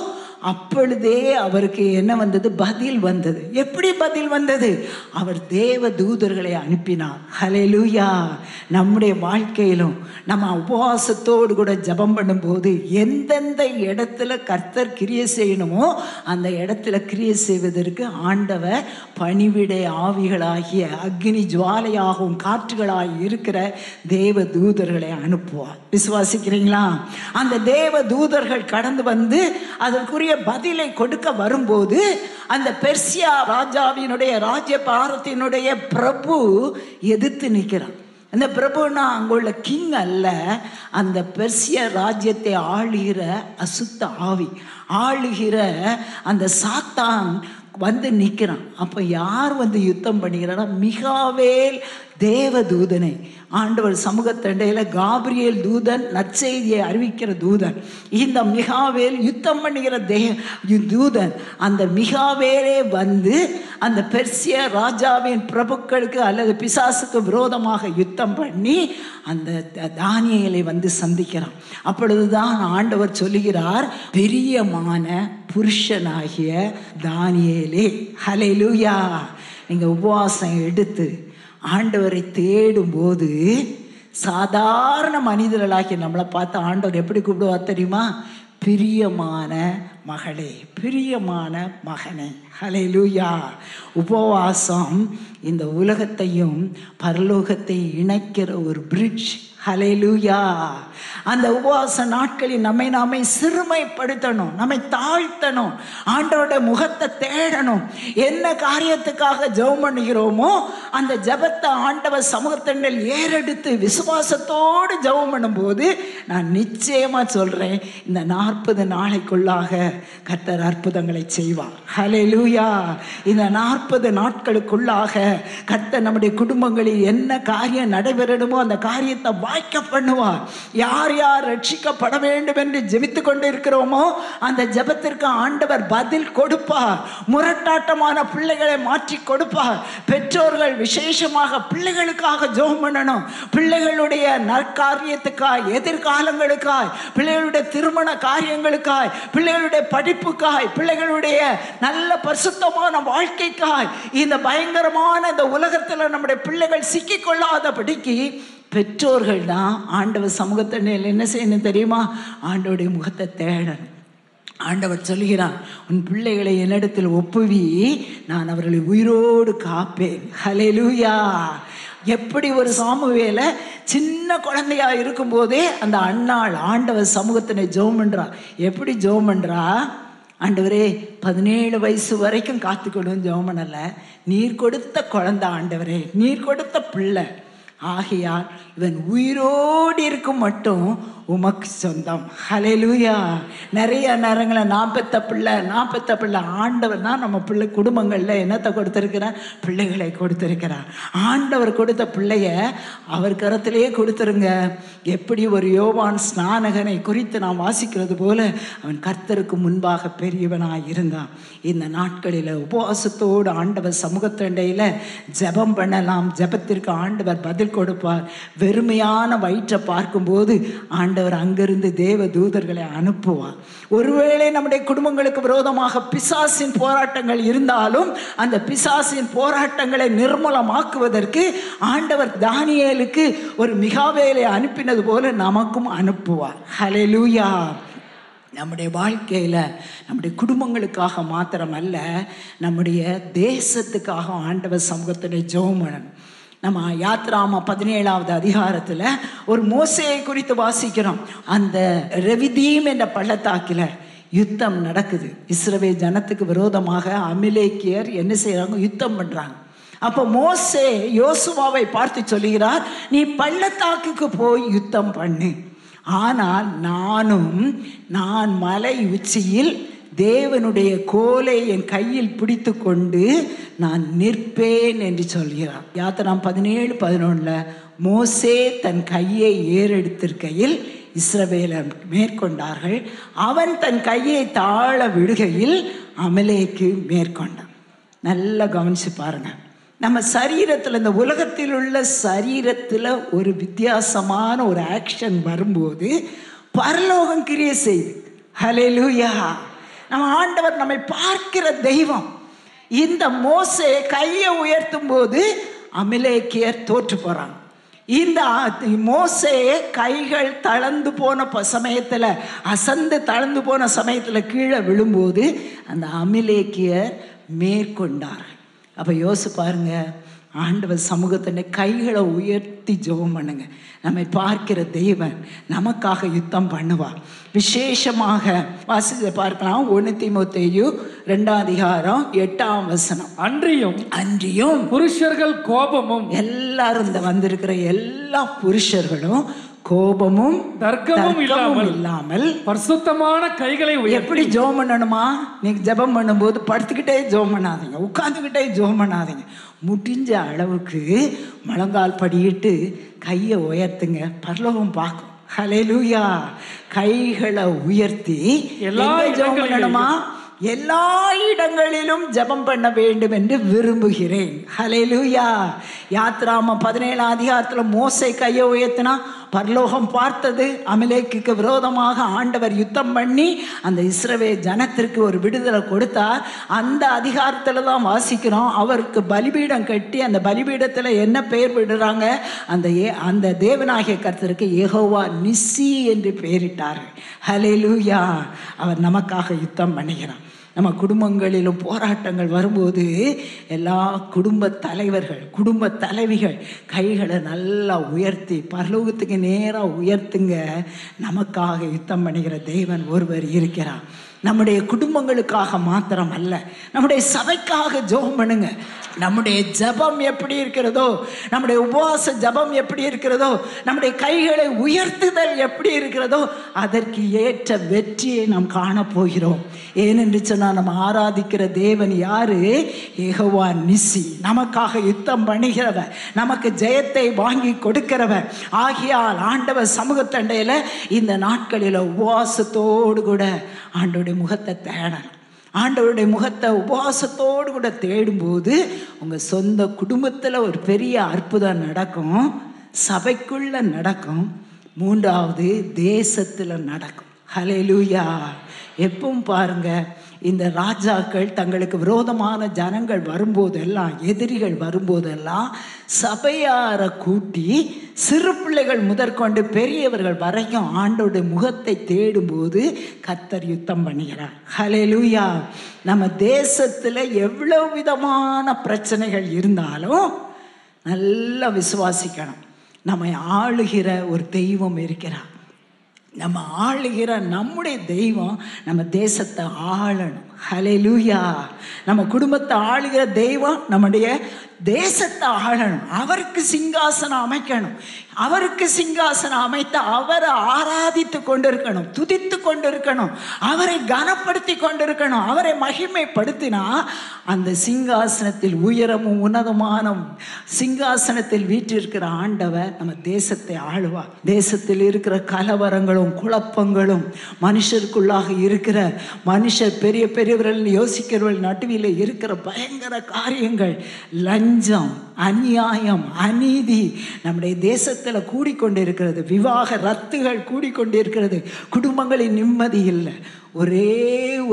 அப்பொழுதே அவருக்கு என்ன வந்தது? பதில் வந்தது. எப்படி பதில் வந்தது? அவர் தேவ தூதர்களை அனுப்பினார். ஹalleluya. நம்முடைய வாழ்க்கையிலும் நம்ம உபவாசத்தோடு கூட ஜெபம் பண்ணும்போது எந்தெந்த இடத்துல கர்த்தர் கிரியை செய்யணுமோ அந்த இடத்துல கிரியை செய்வதற்கு ஆண்டவர் பணிவிடை ஆவிகளாகிய அக்னி ஜுவாலையாகவும் காற்றுகளாக இருக்கிற தேவ தூதர்களை அனுப்புவார். விசுவாசிக்கிறீங்களா? அந்த தேவ தூதர்கள் கடந்து வந்து அதற்குரிய பதிலை கொடுக்க வரும்போது அந்த பெர்சியா ராஜாவினுடைய ராஜ்ய பாரத்தினுடைய பிரபு எதிர்த்து நிற்கிறான் அந்த பிரபுனா அங்குள்ள கிங் அல்ல அந்த பெர்சிய ராஜ்யத்தை ஆளுகிற அசுத்த ஆவி ஆளுகிற அந்த சாத்தான் வந்து நிற்கிறான். அப்போ யார் வந்து யுத்தம் பண்ணிக்கிறான்னா மிகாவேல் தேவ தூதனை ஆண்டவர் சமூகத்தண்டையில் காபிரியல் தூதன் நற்செய்தியை அறிவிக்கிற தூதன் இந்த மிகாவேல் யுத்தம் பண்ணுகிற தே தூதன் அந்த மிகாவேலே வந்து அந்த பெர்சிய ராஜாவின் பிரபுக்களுக்கு அல்லது பிசாசுக்கு விரோதமாக யுத்தம் பண்ணி அந்த த- வந்து சந்திக்கிறான். அப்பொழுதுதான் ஆண்டவர் சொல்லுகிறார் பிரியமான புருஷனாகிய தானியலே ஹலை லூயா நீங்கள் உபவாசம் எடுத்து ஆண்டவரை தேடும்போது சாதாரண மனிதர்களாகி நம்மளை பார்த்து ஆண்டவர் எப்படி கூப்பிடுவார் தெரியுமா? பிரியமான மகளே பிரியமான மகனே. ஹalleluya. உபவாசம் இந்த உலகத்தையும் பரலோகத்தை இணைக்கிற ஒரு பிரிட்ஜ் ஹalleluya. அந்த உபவாச நாட்களில் நம்மை நாமே சிறுமைப்படுத்தணும் நம்மை தாழ்த்தணும் ஆண்டவருடைய முகத்தை தேடணும். என்ன காரியத்துக்காக ஜெபம் பண்ணுகிறோமோ அந்த ஜபத்தை ஆண்டவர் சமூகத்தினில் ஏறெடுத்து விசுவாசத்தோடு ஜெபம் பண்ணும்போது நான் நிச்சயமா சொல்றேன் இந்த நாற்பது நாளைக்குள்ளாக கர்த்தர் அற்புதங்களை செய்வார். லூயா இந்த நாற்பது நாட்களுக்குள்ளாக கர்த்தர் நம்முடைய குடும்பங்களில் என்ன காரியம் நடைபெறணுமோ அந்த காரியத்தை வாய்க்க பண்ணுவார். யார் யார் ரட்சிக்கப்பட வேண்டும் என்று ஜெபித்து கொண்டு இருக்கிறோமோ அந்த ஜெபத்திற்கு ஆண்டவர் பதில் கொடுப்பார். முரட்டாட்டமான பிள்ளைகளை மாற்றி கொடுப்பார். பெற்றோர்கள் விசேஷமாக பிள்ளைகளுக்காக ஜோம் பண்ணணும். பிள்ளைகளுடைய நற்காரியத்துக்காய் எதிர்காலங்களுக்காய் பிள்ளைகளுடைய திருமண காரியங்களுக்காய் பிள்ளைகளுடைய படிப்புக்காய் பிள்ளைகளுடைய நல்ல பரிசுத்தமான வாழ்க்கைக்காய் இந்த பயங்கரமான இந்த உலகத்தில் நம்முடைய பிள்ளைகள் சிக்கிக்கொள்ளாதபடிக்கு பெற்றோர்கள் தான் ஆண்டவர் சமூகத்தில் என்ன செய்யணும் தெரியுமா? ஆண்டவருடைய முகத்தை தேடணும். ஆண்டவர் சொல்கிறார் உன் பிள்ளைகளை என்னிடத்தில் ஒப்புவி நான் அவர்களை உயிரோடு காப்பேன். ஹalleluya. எப்படி ஒரு சாமுவேல சின்ன குழந்தையா இருக்கும்போதே அந்த அண்ணாள் ஆண்டவர் சமூகத்தினை ஜோம் பண்றா. எப்படி ஜோம் பண்றா? ஆண்டவரே பதினேழு வயசு வரைக்கும் காத்துக்கொள்ளும் ஜோம் பண்ணலை. நீர் கொடுத்த குழந்தை ஆண்டவரே நீர் கொடுத்த பிள்ளை. ஆகையால் இவன் உயிரோடு இருக்கும் மட்டும் உமக்கு சொந்தம். ஹலெலுயா நிறைய நேரங்களில் நாற்பத்த பிள்ளை நாற்பத்த பிள்ளை ஆண்டவர் தான் நம்ம பிள்ளை குடும்பங்களில் என்னத்தை கொடுத்துருக்கிறார்? பிள்ளைகளை கொடுத்துருக்கிறார். ஆண்டவர் கொடுத்த பிள்ளைய அவர் கரத்திலேயே கொடுத்துருங்க. எப்படி ஒரு யோவான் ஸ்நானகனை குறித்து நாம் வாசிக்கிறது போல அவன் கர்த்தருக்கு முன்பாக பெரியவனாக இருந்தான். இந்த நாட்களில் உபவாசத்தோடு ஆண்டவர் சமூகத்தண்டையில் ஜெபம் பண்ணலாம். ஜெபத்திற்கு ஆண்டவர் பதில் கொடுப்பார். வெறுமையான வயிற்றை பார்க்கும்போது ஆண்டவர் அங்கிருந்து தேவ தூதர்களை அனுப்புவார். ஒருவேளை நம்முடைய குடும்பங்களுக்கு விரோதமாக பிசாசின் போராட்டங்கள் இருந்தாலும் அந்த பிசாசின் போராட்டங்களை நிர்மூலமாக்குவதற்கு ஆண்டவர் தானியேலுக்கு ஒரு மிகாவேலை அனுப்பினது போல நமக்கும் அனுப்புவார். லூயா நம்முடைய வாழ்க்கையில் நம்முடைய குடும்பங்களுக்காக மாத்திரமல்ல நம்முடைய தேசத்துக்காக ஆண்டவர் சமூகத்தினை ஜோமனன் நம்ம யாத்ராமா பதினேழாவது அதிகாரத்தில் ஒரு மோசையை குறித்து வாசிக்கிறோம். அந்த ரெவிதீம் என்ற பள்ளத்தாக்கில் யுத்தம் நடக்குது. இஸ்ரவே ஜனத்துக்கு விரோதமாக அமிலேக்கியர் என்ன செய்கிறாங்க யுத்தம் பண்ணுறாங்க அப்போ மோசே யோசுவாவை பார்த்து சொல்லுகிறார் நீ பள்ளத்தாக்குக்கு போய் யுத்தம் பண்ணு. ஆனால் நானும் நான் மலை உச்சியில் தேவனுடைய கோலை என் கையில் பிடித்து கொண்டு நான் நிற்பேன் என்று சொல்கிறான் யாத்திராம் பதினேழு பதினொன்றில் மோசே தன் கையை ஏறெடுத்திருக்கையில் இஸ்ரவேலர் மேற்கொண்டார்கள். அவன் தன் கையை தாழ விடுகையில் அமலேக்கு மேற்கொண்டான். நல்லா கவனிச்சு பாருங்க. நம்ம சரீரத்தில் இந்த உலகத்தில் உள்ள சரீரத்தில் ஒரு வித்தியாசமான ஒரு ஆக்ஷன் வரும்போது பரலோகம் கிரியை செய்யுது லூயா நம்ம ஆண்டவர் நம்மை பார்க்கிற தெய்வம். இந்த மோசே கையை உயர்த்தும் போது அமிலேக்கியர் தோற்று போறாங்க. இந்த ஆ- மோசே கைகள் தளர்ந்து போன ப- அசந்து தளர்ந்து போன சமயத்தில் கீழே விழும்போது அந்த அமிலேக்கியர் மேற்கொண்டார் அப்போ யோசிப்பாருங்க பாருங்க ஆண்டவர் சமூகத்தின கைகளை உயர்த்தி ஜெபம் பண்ணுங்க. நம்மை பார்க்கிற தெய்வன் நமக்காக யுத்தம் பண்ணுவார் விசேஷமாக வாசித்து பார்க்கலாம். ஒன்று தீமோத்தேயு ரெண்டாம் அதிகாரம் எட்டாம் வசனம். அன்றியும் அன்றியும் புருஷர்கள் கோபமும் எல்லாரும் இந்த வந்திருக்கிற எல்லா புருஷர்களும் கோபமும் தர்க்கமும் இல்லாமல் இல்லாமல் பரிசுத்தமான கைகளை எப்படி ஜெபம் பண்ணணுமா? நீங்க ஜெபம் பண்ணும்போது படுத்துக்கிட்டே ஜெபம் பண்ணாதீங்க. உட்காந்துக்கிட்டே ஜெபம் பண்ணாதீங்க. முடிஞ்ச அளவுக்கு முழங்கால் படியிட்டு கையை உயர்த்துங்க. பரலோகம் பார்க்கும். ஹalleluya கைகளை உயர்த்தி எல்லா இடங்களிலும். பண்ணணுமா? எல்லா இடங்களிலும் ஜெபம் பண்ண வேண்டும் என்று விரும்புகிறேன். ஹalleluya யாத்ராம பதினேழாம் அதிகாரத்துல மோசே கையை உயர்த்தினா பரலோகம் பார்த்தது அமலேக்கு விரோதமாக ஆண்டவர் யுத்தம் பண்ணி அந்த இஸ்ரவே ஜனத்திற்கு ஒரு விடுதலை கொடுத்தார். அந்த அதிகாரத்தில் தான் வாசிக்கிறோம். அவருக்கு பலிபீடம் கட்டி அந்த பலிபீடத்தில் என்ன பெயர் விடுறாங்க? அந்த ஏ அந்த தேவனாகிய கர்த்தருக்கு ஏகோவா நிசி என்று பெயரிட்டார் ஹலே லூயா அவர் நமக்காக யுத்தம் பண்ணுகிறார். நம்ம குடும்பங்களிலும் போராட்டங்கள் வரும்போது எல்லா குடும்ப தலைவர்கள் குடும்ப தலைவிகள் கைகளை நல்லா உயர்த்தி பரலோகத்துக்கு நேராக உயர்த்துங்க. நமக்காக யுத்தம் பண்ணுகிற தேவன் ஒருவர் இருக்கிறார். நம்முடைய குடும்பங்களுக்காக மாத்திரம் அல்ல நம்முடைய சபைக்காக ஜோகம் பண்ணுங்க. நம்முடைய ஜெபம் எப்படி இருக்கிறதோ நம்முடைய உபவாச ஜெபம் எப்படி இருக்கிறதோ நம்முடைய கைகளை உயர்த்துதல் எப்படி இருக்கிறதோ அதற்கு ஏற்ற வெற்றியை நாம் காணப்போகிறோம் ஏனென்று சொன்னால் நம்ம ஆராதிக்கிற தேவன் யாரு? எகவா நிசி. நமக்காக யுத்தம் பண்ணுகிறவர் நமக்கு ஜெயத்தை வாங்கி கொடுக்கிறவர். ஆகியால் ஆண்டவர் சமூகத்தண்டையில் இந்த நாட்களில் உபவாசத்தோடு கூட ஆண்டோடைய முகத்தை தேடணும். ஆண்டவருடைய முகத்தை உபவாசத்தோடு கூட தேடும்போது உங்கள் சொந்த குடும்பத்தில் ஒரு பெரிய அற்புதம் நடக்கும். சபைக்குள்ள நடக்கும். மூன்றாவது தேசத்தில் நடக்கும். ஹalleluya எப்பவும் பாருங்க இந்த ராஜாக்கள் தங்களுக்கு விரோதமான ஜனங்கள் வரும்போதெல்லாம் எதிரிகள் வரும்போதெல்லாம் சபையாரை கூட்டி சிறு பிள்ளைகள் முதற்கொண்டு பெரியவர்கள் வரைக்கும் ஆண்டோடைய முகத்தை தேடும்போது கத்தர் யுத்தம் பண்ணுகிறார். ஹalleluya நம்ம தேசத்தில் எவ்வளவு விதமான பிரச்சனைகள் இருந்தாலும் நல்லா விசுவாசிக்கணும். நம்மை ஆளுகிற ஒரு தெய்வம் இருக்கிறார். நம்ம ஆளுகிற நம்முடைய தெய்வம் நம்ம தேசத்தை ஆளணும். ஹலே லூயா நம்ம குடும்பத்தை ஆளுகிற தெய்வம் நம்முடைய தேசத்தை ஆளணும் அவருக்கு சிங்காசனம் அமைக்கணும். அவருக்கு சிங்காசனம் அமைத்து அவரை ஆராதித்து கொண்டிருக்கணும் துதித்து கொண்டிருக்கணும் அவரை கனப்படுத்தி கொண்டிருக்கணும் அவரை மகிமைப்படுத்தினா அந்த சிங்காசனத்தில் உயரமும் உன்னதமான சிங்காசனத்தில் வீற்றிருக்கிற ஆண்டவர் நம்ம தேசத்தை ஆளுவார். தேசத்தில் இருக்கிற கலவரங்களும் குழப்பங்களும் மனுஷருக்குள்ளாக இருக்கிற மனுஷர் பெரிய பெரியவர்கள் யோசிக்கிறவர்கள் நடுவில் இருக்கிற பயங்கர காரியங்கள் லஞ்சம் அநியாயம் அநீதி நம்முடைய தேசத்தில் கூடிக்கொண்டிருக்கிறது. விவாக ரத்துகள் கூடிக்கொண்டிருக்கிறது. குடும்பங்களின் நிம்மதி இல்லை. ஒரே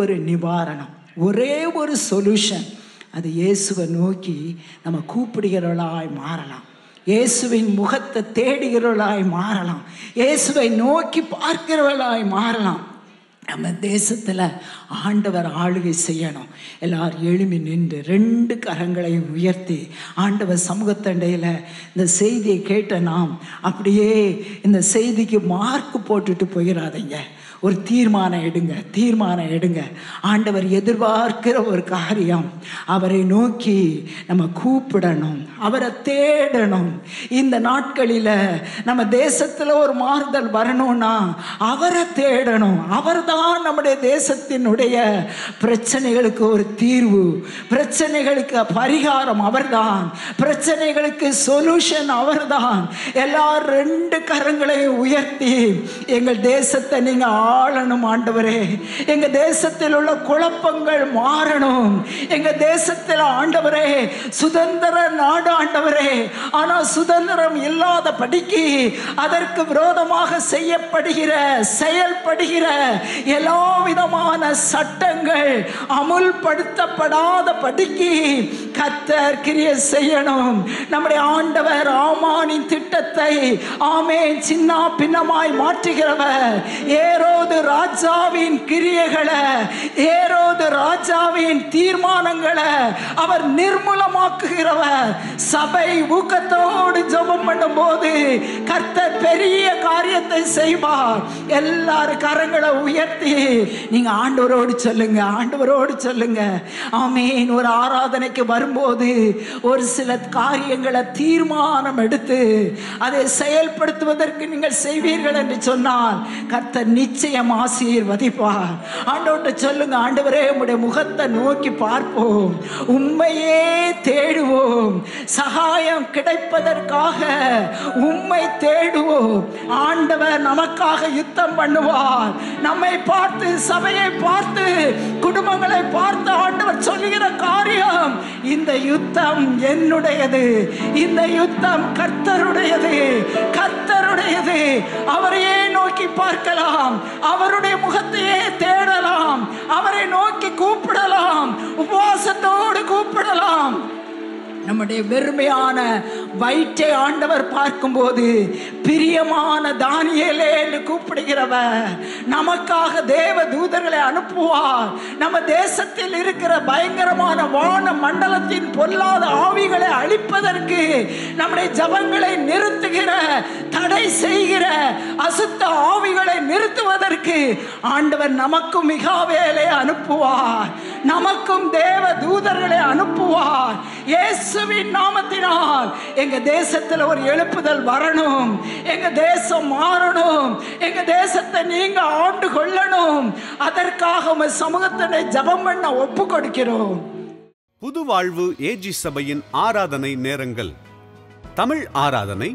ஒரு நிவாரணம் ஒரே ஒரு சொல்யூஷன் அது இயேசுவை நோக்கி நம்ம கூப்பிடுகிறவளாய் மாறலாம். இயேசுவின் முகத்தை தேடுகிறவளாய் மாறலாம். இயேசுவை நோக்கி பார்க்கிறவளாய் மாறலாம். நம்ம தேசத்தில் ஆண்டவர் ஆளுகை செய்யணும். எல்லாரும் எழுமி நின்று ரெண்டு கரங்களையும் உயர்த்தி ஆண்டவர் சமூகத்தண்டையில் இந்த செய்தியை கேட்ட நாம் அப்படியே இந்த செய்திக்கு மார்க் போட்டுட்டு போயிடாதீங்க ஒரு தீர்மானம் எடுங்க தீர்மானம் எடுங்க. ஆண்டவர் எதிர்பார்க்கிற ஒரு காரியம். அவரை நோக்கி நம்ம கூப்பிடணும் அவரை தேடணும். இந்த நாட்களில் நம்ம தேசத்தில் ஒரு மாறுதல் வரணும்னா அவரை தேடணும். அவர் தான் நம்முடைய தேசத்தினுடைய பிரச்சனைகளுக்கு ஒரு தீர்வு. பிரச்சனைகளுக்கு பரிகாரம் அவர்தான். பிரச்சனைகளுக்கு சொல்யூஷன் அவர்தான். எல்லா ரெண்டு கரங்களையும் உயர்த்தி எங்கள் தேசத்தை நீங்கள் ஆளணும் ஆண்டவரே. எங்க தேசத்தில் உள்ள குழப்பங்கள் மாறணும். எங்க தேசத்தில் ஆண்டவரே சுதந்திர நாடு ஆண்டவரே. ஆனா சுதந்திரம் இல்லாத படிக்கு அதற்கு விரோதமாக செய்யப்படுகிற செயல்படுகிற எல்லா விதமான சட்டங்கள் அமுல்படுத்தப்படாத படிக்கு கத்தர் கிரிய செய்யணும். நம்முடைய ஆண்டவர் ஆமானின் திட்டத்தை ஆமே சின்ன பின்னமாய் மாற்றுகிறவர் ஏரோது ராஜாவின் கிரியைகளை ஏரோது ராஜாவின் தீர்மானங்களை அவர் நிர்மூலமாக்குகிறவர். சபை ஊக்கத்தோடு ஜபம் பண்ணும் போது கர்த்தர் பெரிய காரியத்தை செய்வார். எல்லாரும் கரங்களை உயர்த்தி நீங்க ஆண்டவரோடு சொல்லுங்க ஆண்டவரோடு சொல்லுங்க. ஆமீன். ஒரு ஆராதனைக்கு வரும்போது ஒரு சில காரியங்களை தீர்மானம் எடுத்து அதை செயல்படுத்துவதற்கு நீங்கள் செய்வீர்கள் என்று சொன்னால் கர்த்தர் நிச்சயம் ஆசீர்வதிப்பார். ஆண்டவர்கிட்ட சொல்லுங்க ஆண்டவரே உம்முடைய முகத்தை நோக்கி பார்ப்போம். உண்மையே தேடுவோம். சகாயம் கிடைப்பதற்காக உண்மை தேடுவோம். ஆண்டவர் நமக்காக யுத்தம் பண்ணுவார். நம்மை பார்த்து சபையை பார்த்து குடும்பங்களை பார்த்து ஆண்டவர் சொல்லுகிற காரியம் இந்த யுத்தம் என்னுடையது. இந்த யுத்தம் கர்த்தருடையது. கர்த்தருடையது. அவரையே நோக்கி பார்க்கலாம். அவருடைய முகத்தையே தேடலாம். அவரை நோக்கி கூப்பிடலாம். உபவாசத்தோடு கூப்பிடலாம். நம்முடைய வெறுமையான வயிற்றை ஆண்டவர் பார்க்கும்போது பிரியமான தானியலே என்று கூப்பிடுகிறவர். நமக்காக தேவ தூதர்களை அனுப்புவார். நம்ம தேசத்தில் இருக்கிற பயங்கரமான வான மண்டலத்தின் பொல்லாத ஆவிகளை அழிப்பதற்கு நம்முடைய ஜபங்களை நிறுத்துகிற தடை செய்கிற அசுத்த ஆவிகளை நிறுத்துவதற்கு ஆண்டவர் நமக்கும் மிகாவேலை அனுப்புவார். நமக்கும் தேவ தூதர்களை அனுப்புவார். இயேசுவின் நாமத்தினால். எங்க தேசத்துல ஒரு எழுப்புதல் வரணும். எங்க தேசம் மாறணும். எங்க தேசத்தை நீங்க ஆண்டு கொள்ளணும். அதற்காக உங்க சமூகத்தினை ஜபம் பண்ண ஒப்பு கொடுக்கிறோம் புது வாழ்வு ஏஜி சபையின் ஆராதனை நேரங்கள். தமிழ் ஆராதனை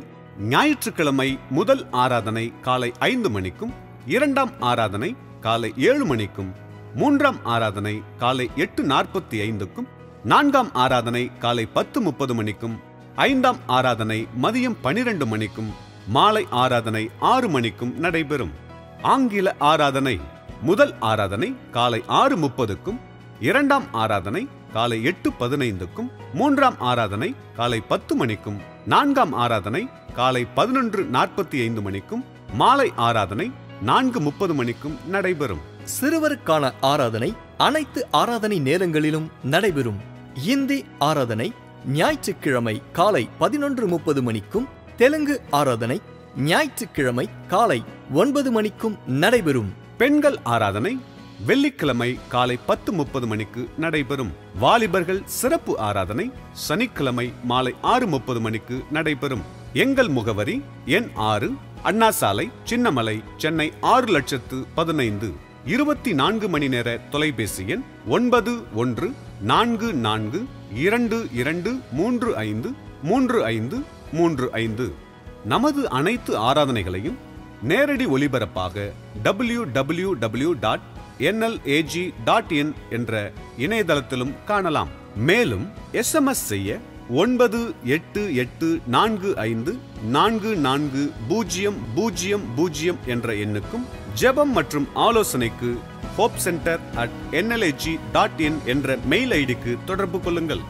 ஞாயிற்றுக்கிழமை முதல் ஆராதனை காலை ஐந்து மணிக்கும் இரண்டாம் ஆராதனை காலை ஏழு மணிக்கும் மூன்றாம் ஆராதனை காலை எட்டு நாற்பத்தி ஐந்துக்கும் நான்காம் ஆராதனை காலை பத்து முப்பது மணிக்கும் ஐந்தாம் ஆராதனை மதியம் பனிரெண்டு மணிக்கும் மாலை ஆராதனை ஆறு மணிக்கும் நடைபெறும். ஆங்கில ஆராதனை முதல் ஆராதனை காலை ஆறு முப்பதுக்கும் இரண்டாம் ஆராதனை காலை எட்டு பதினைந்துக்கும் மூன்றாம் ஆராதனை காலை பத்து மணிக்கும் நான்காம் ஆராதனை காலை பதினொன்று நாற்பத்தி ஐந்து மணிக்கும் மாலை ஆராதனை நான்கு முப்பது மணிக்கும் நடைபெறும். சிறுவருக்கான ஆராதனை அனைத்து ஆராதனை நேரங்களிலும் நடைபெறும். இந்தி ஆராதனை ஞாயிற்றுக்கிழமை காலை பதினொன்று முப்பது மணிக்கும் தெலுங்கு ஆராதனை ஞாயிற்றுக்கிழமை காலை ஒன்பது மணிக்கும் நடைபெறும். பெண்கள் ஆராதனை வெள்ளிக்கிழமை காலை பத்து முப்பது மணிக்கு நடைபெறும். வாலிபர்கள் சிறப்பு ஆராதனை சனிக்கிழமை மாலை ஆறு முப்பது மணிக்கு நடைபெறும். எங்கள் முகவரி எண் ஆறு அண்ணா சாலை சின்னமலை சென்னை ஆறு லட்சத்து பதினைந்து. இருபத்தி நான்கு மணி நேர தொலைபேசி எண் ஒன்பது ஒன்று நான்கு நான்கு இரண்டு இரண்டு மூன்று ஐந்து மூன்று ஐந்து மூன்று ஐந்து. நமது அனைத்து ஆராதனைகளையும் நேரடி ஒலிபரப்பாக W W W dot NLAG dot in என்ற இணையதளத்திலும் காணலாம். மேலும் எஸ்எம்எஸ் செய்ய ஒன்பது எட்டு எட்டு நான்கு ஐந்து நான்கு நான்கு பூஜ்ஜியம் பூஜ்ஜியம் பூஜ்ஜியம் என்ற எண்ணுக்கும் ஜெபம் மற்றும் ஆலோசனைக்கு hope center at NLAG dot in என்ற மெயில் ஐடிக்கு தொடர்பு கொள்ளுங்கள்.